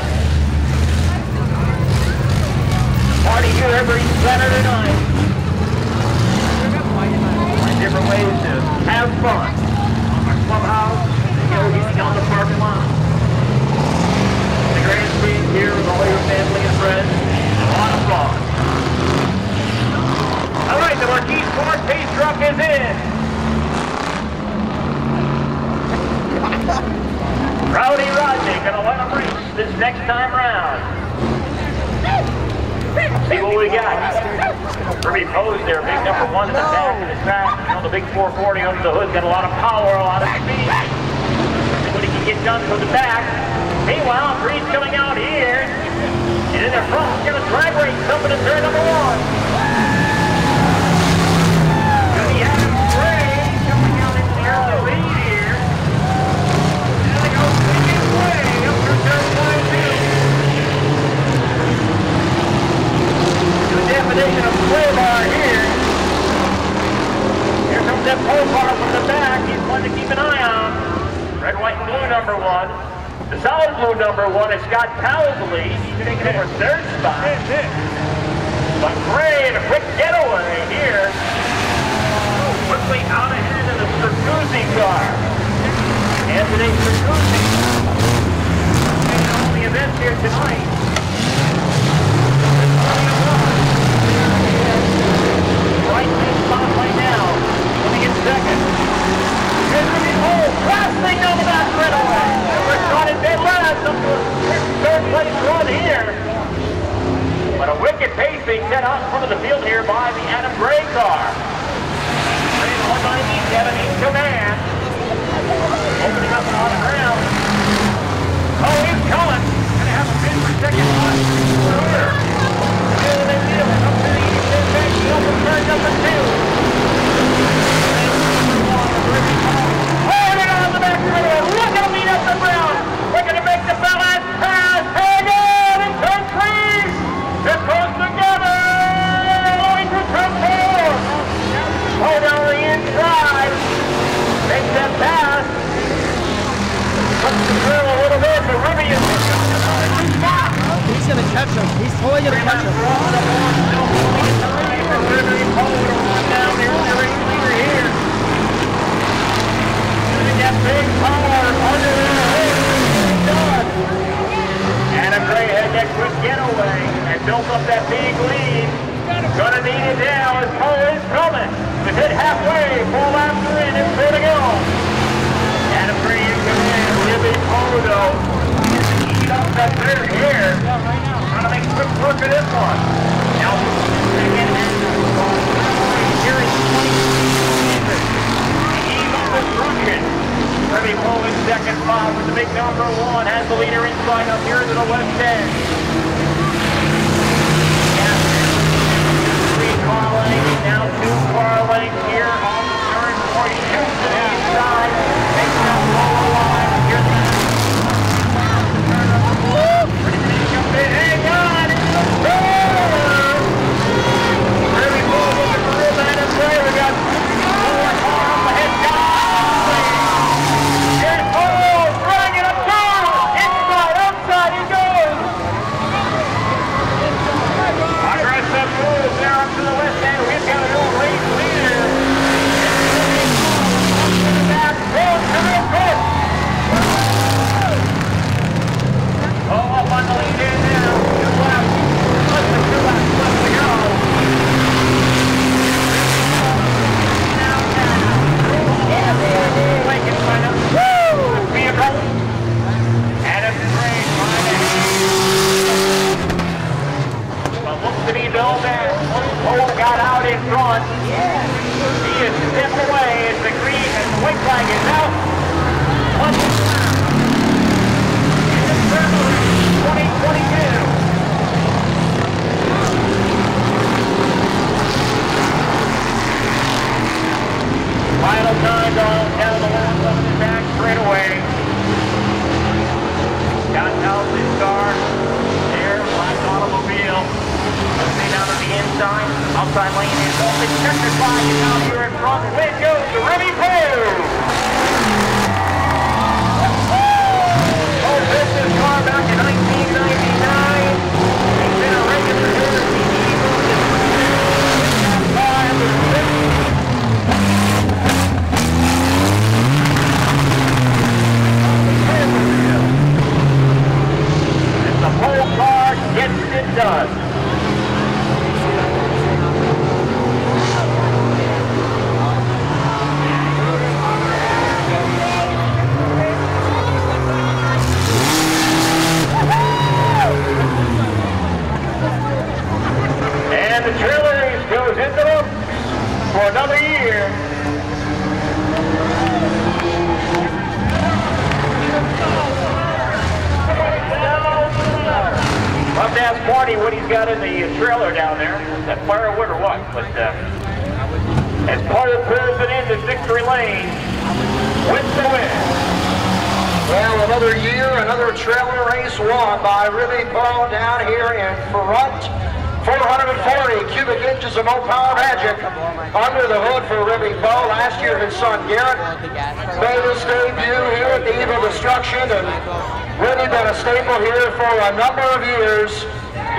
Party here every Saturday night. Find different ways to have fun. Our clubhouse, you know, eating on the parking lot. The grand screen here with all your family and friends. A lot of fun. All right, the Marquis Ford pace truck is in. Rowdy Rodney gonna let him race this next time round. See what we got. Ruby Pose there, big number one in the back of the track. You know, the big 440 under the hood, got a lot of power, a lot of speed. See what he can get done from the back. Meanwhile, Breeze coming out here. And in the front, he's got a drag race coming in turn number one. Gonna be Adam Gray coming out into the early lead here. And they go swinging away up through turn one and two. Definition of play bar here. Here comes that pole bar from the back. He's one to keep an eye on. Red, white, and blue number one. The solid blue number one is Scott Towsley. He's taking over third spot. But Gray in a quick getaway here. Quickly out ahead of the Stracuzzi car. Anthony Stracuzzi. Taking all the events here tonight. Right now. Second. Ruby Hole. Blasting down the back third place run here. But a wicked pace being set out in front of the field here by the Adam Gray car. Gray's 197 in command. Opening up ground. Oh, coming. Gonna have second one. Here. Here they deal. Hold it on the back. Look. We're going to make the pass. Hang on Going to turn four. Hold on the inside. Make pass. The a little bit, He's going to catch him. He's totally going to catch him built up that big lead. Gonna need it now as is coming. We've hit halfway, it's to go. Adam Gray in command, up that here. Trying to make quick work of this one. Now, second and here is 20. Eagle destruction. Remy Poe in second spot with the big number one. Has the leader inside up here to the west end. Three car lengths, now two car lengths here the point. Shoots to the inside. Makes that lower line. Here's the jump in. Hang on. It's the. Remy Poe looking for him and it's there. We got four car up ahead. Here's Poe bringing it down. Inside, outside he goes. Aggressive move there up to the west end. We've got a new race leader. Back, goes to the pit. Oh, up on the lead in now. Two laps. Less than two laps left to go. Now, now. Lincoln find out. Woo! Vehicle. Adam Gray trying to well, to Bass. Cole got out in front. He is stepped away as the green and white flag is out. One in the February 2022. Final time of the back straight away. Downtown this car. There, black automobile. Let's see down on the Outside lane is open. Checkered flag is out here in front. Away goes to Remy Poe. Oh, this is car back in 1999. He's been a regular here the whole car gets it done. And the trailer race goes into them for another year. Have to ask Marty what he's got in the trailer down there. That firewood or what? But uh, as part of cruising into victory lane with the win. Well, another year, another trailer race won by Ribby Poe down here in front. 440 cubic inches of Mopar Magic under the hood for Ribby Poe. Last year, his son Garrett made his debut here at the Destruction, and Ribby been a staple here for a number of years,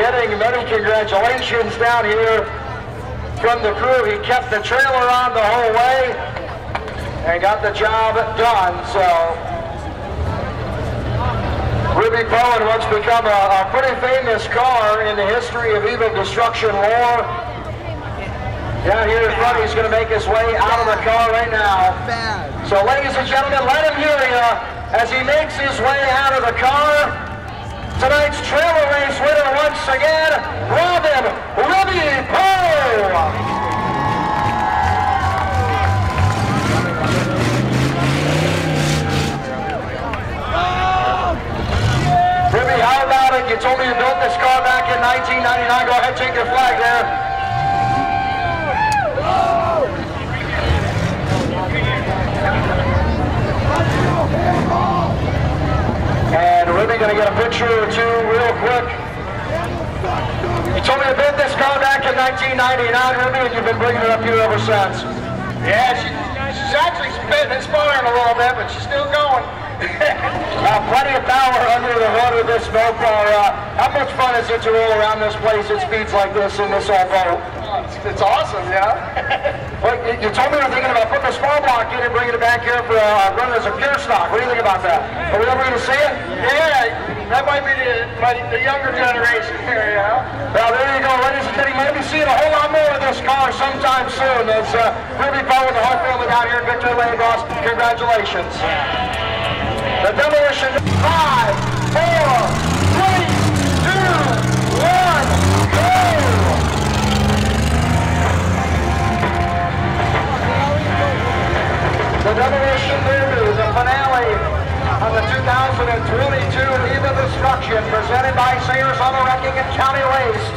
getting many congratulations down here from the crew. He kept the trailer on the whole way and got the job done. So Ruby Bowen what's become a, a pretty famous car in the history of Eve of Destruction lore. Down here in front, he's going to make his way out of the car right now. So ladies and gentlemen, let him hear you as he makes his way out of the car. Tonight's trailer race winner once again, Robin Ruby Poe. How about it? You told me you built this car back in 1999. Go ahead, take your flag there. And Ruby gonna get a picture or two real quick. You told me you built this car back in 1999, Ruby, and you've been bringing it up here ever since. Yeah, she, she's actually spitting and sputtering a little bit, but she's still going. uh, plenty of power under the hood of this boat car. Uh, how much fun is it to roll around this place at speeds like this in this old boat? It's, it's awesome, yeah. well, you, you, told me you were thinking about putting a small block in and bringing it back here for uh, running as a pure stock. What do you think about that? Are we ever going to see it? Yeah, that might be the, the younger generation here, yeah. Well, there you go, ladies and gentlemen. Maybe seeing a whole lot more of this car sometime soon. As uh, Ruby Poe and the whole family down here in Victor Lagos, congratulations. The demolition. Five, four, three, two, one, go! The demolition derby, the finale of the 2022 Eve of Destruction presented by Sayers Auto Wrecking and County Waste.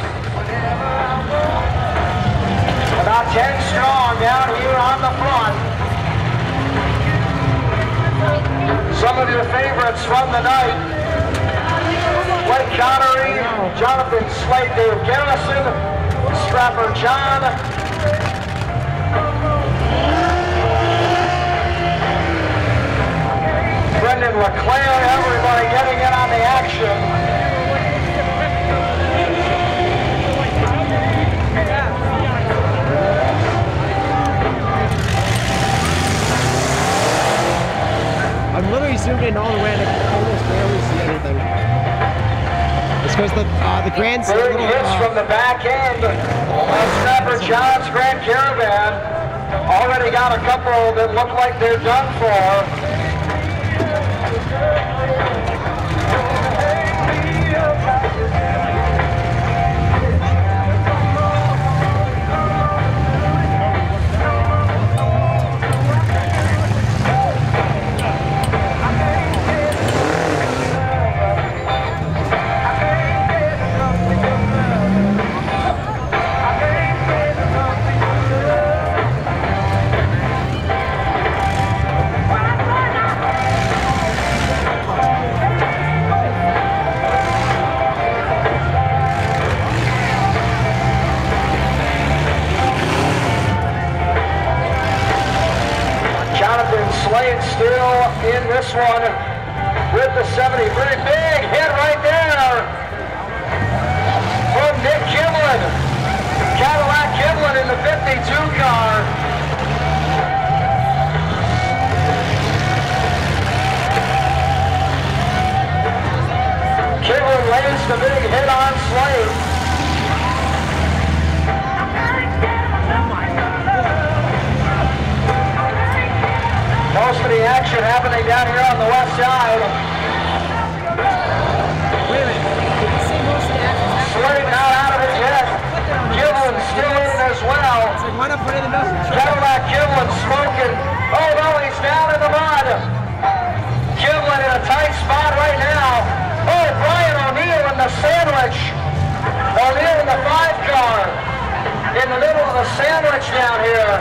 About 10 strong down Some of your favorites from the night. Blake Connery, Jonathan Slate, Dave Garrison, Scrapper John, Brendan LeClaire, everybody getting in on the action. I'm literally zoomed in all the way and I can almost barely see anything. It's because the uh, the Grand Big little, hits uh, from the back end of Scrapper John's Grand Caravan. Already got a couple that look like they're done for. Still in this one with the 70. Pretty big hit right there from Nick Kimlin. Cadillac Kimlin in the 52 car. Kimlin lays the big hit on Slade. Most of the action happening down here on the west side. Out of still in as well. Cadillac smoking. Oh no, he's down in the in a tight spot right now. Oh, Brian O'Neill in the sandwich. O'Neill in the five car. In the middle of the sandwich down here.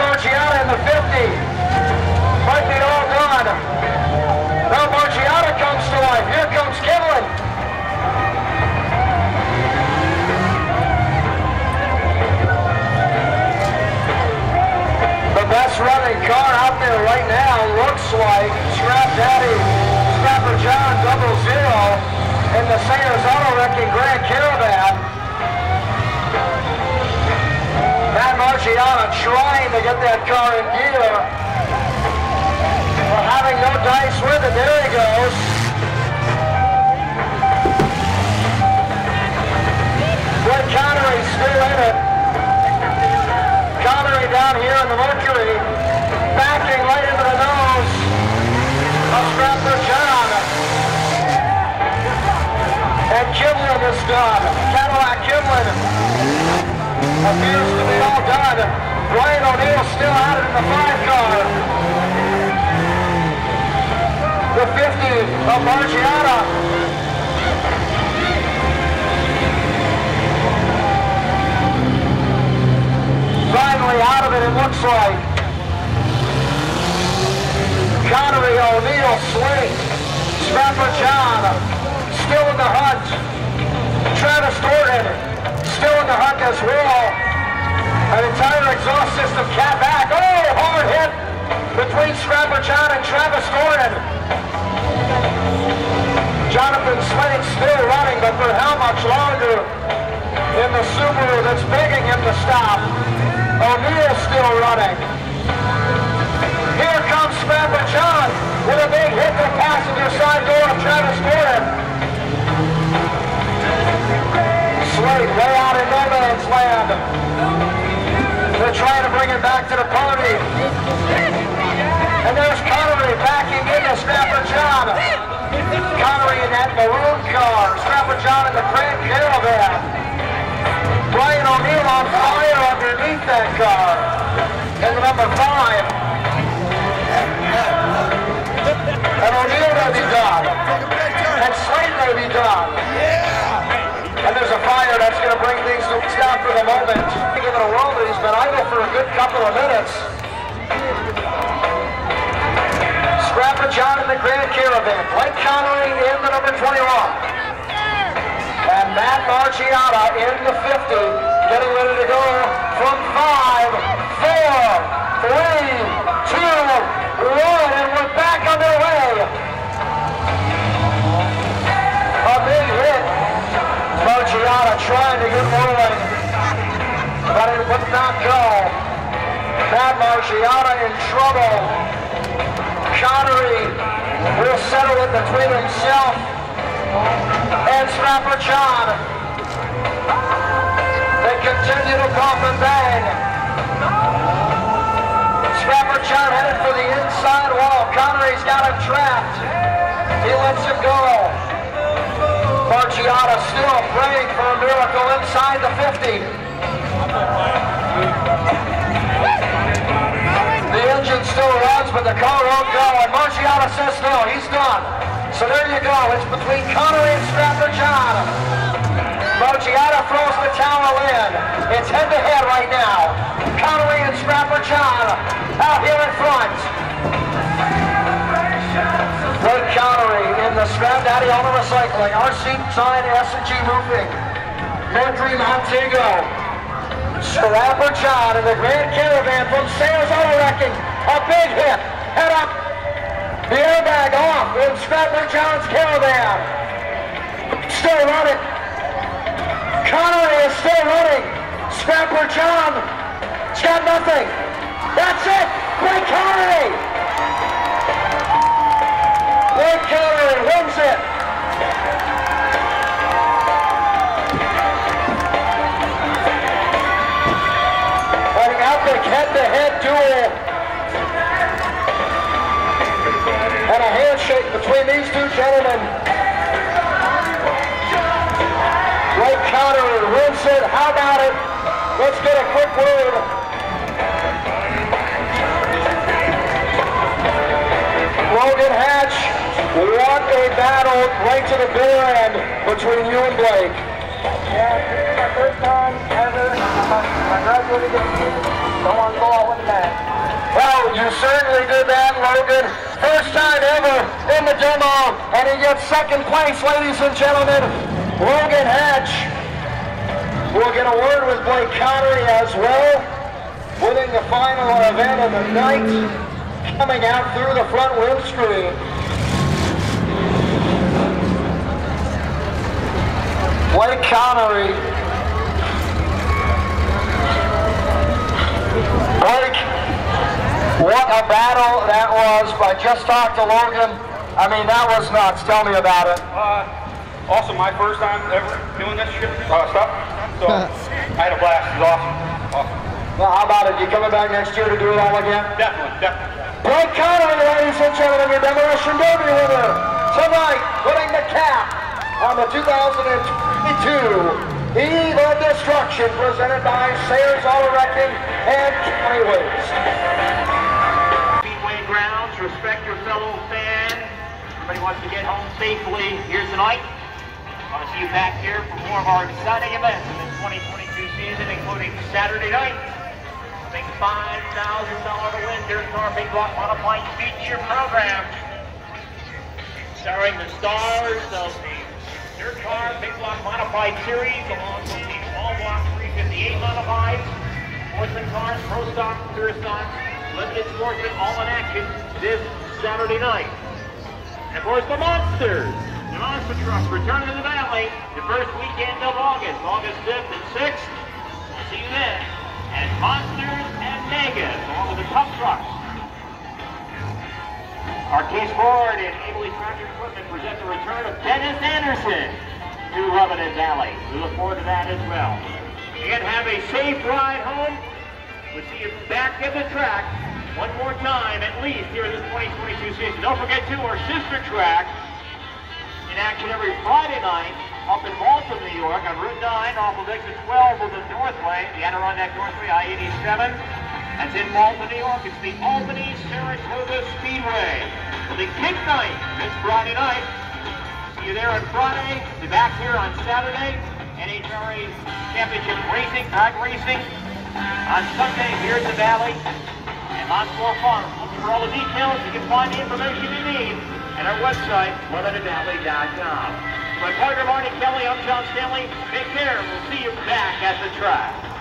Matt in the 50. Might be all gone. Now Margiana comes to life. Here comes Kivlin. The best running car out there right now looks like Scrap Daddy, Scrapper John Double Zero in the Sayers Auto Wrecking Grand Caravan. Matt Margiana trying to get that car in gear. Well, having no dice with it. There he goes. Blake Connery still in it. Connery down here in the Mercury, backing right into the nose of Scrapper John. And Kimlin is done. Cadillac Kimlin appears to be all done. Brian O'Neill still out in the five car. The 50 of Margiana. Finally out of it, it looks like. Connery, O'Neill, Slate, Scrapper John, still in the hunt. Travis Gordon, still in the hunt as well. An entire exhaust system cat back. Oh, hard hit between Scrapper John and Travis Gordon. Jonathan Slade still running, but for how much longer in the Subaru that's begging him to stop. O'Neill still running. Here comes Scrapper John with a big hit to the passenger side door of Travis Gordon. Slate way out in no man's land. They're trying to bring it back to the party. And there's Connery backing into Scrapper John. Connery in that maroon car. Scrapper John in the Grand Caravan. Brian O'Neill on fire underneath that car. And the number five. And O'Neill may be done. And Slate may be done. And there's a fire that's going to bring things to a stop for the moment. Give it a whirl, but he's been idle for a good couple of minutes. Scrapper John in the Grand Caravan. Blake Connery in the number 21. And Matt Marciata in the 50, getting ready to go from five, four, three, two, one, and we're back underway. A Marciata trying to get rolling, but it would not go. Matt Marciata in trouble. Connery will settle it between himself and Scrapper John. They continue to bump and bang. Scrapper John headed for the inside wall. Connery's got him trapped. He lets him go. Marciata still praying for a miracle inside the 50. The engine still runs, but the car won't go. And Marciata says no, he's done. So there you go. It's between Connery and Scrapper John. Marciata throws the towel in. It's head-to-head right now. Connery and Scrapper John out here in front. Blake Connery in the Scrap Daddy Auto Recycling. RC Sign S&G Roofing. Mercury Montego. Scrapper John in the Grand Caravan from Sayers Auto Wrecking. A big hit. Head up. The airbag off in Scrapper John's Caravan. Still running. Connery is still running. Scrapper John. It's got nothing. That's it. Blake Connery. Blake Connery wins it. An epic head-to-head duel. And a handshake between these two gentlemen. Blake Connery wins it. How about it? Let's get a quick word. Right to the bitter end between you and Blake. Yeah, this is my first time ever. I graduated this year. To go out with bang. Well, you certainly did that, Logan. First time ever in the demo, and he gets second place, ladies and gentlemen. Logan Hatch will get a word with Blake Connery as well, winning the final event of the night, coming out through the front windscreen. Blake Connery. Blake, what a battle that was. I just talked to Logan. I mean, that was nuts. Tell me about it. Uh, also my first time ever doing this shit, uh, stuff. So I had a blast. It was awesome. Awesome. Well, how about it? You coming back next year to do it all again? Definitely, definitely. Blake Connery, ladies and gentlemen, your Demolition Derby winner. Tonight, winning the cap on the 2022 Eve of Destruction presented by Sayers Auto Wrecking and County Waste. Speedway grounds, respect your fellow fan. Everybody wants to get home safely here tonight. I Want to see you back here for more of our exciting events in the 2022 season, including Saturday night. Big $5,000 to win Dirt Car Big Block Modified feature program. Starring the stars of the Dirt Car Big Block Modified series, along with the Small Block 358 Modified, Sportsman Cars, Pro Stock, Pure Stock, Limited Sportsman, all in action this Saturday night. And of course, the Monsters, The Monster Trucks return to the Valley the first weekend of August, August 5th and 6th. We'll see you then at Monsters and Megas, along with the Tough Trucks. Our Ford and Abley Tractor Equipment present the return of Dennis Anderson to Lebanon Valley. We look forward to that as well. Again, have a safe ride home. We'll see you back at the track one more time at least here in this 2022 season. Don't forget to our sister track in action every Friday night up in Malta, New York on Route 9 off of exit 12 of the Northway, the Adirondack Northway, I-87. That's in Malta, New York. It's the Albany Saratoga Speedway. The kick night this Friday night. See you there on Friday. Be back here on Saturday. NHRA Championship Racing, Tag Racing on Sunday here at the Valley and Montville Farm. Looking for all the details, you can find the information you need at our website, LebanonValley.com. My partner Marty Kelly, I'm John Stanley. Take care. We'll see you back at the track.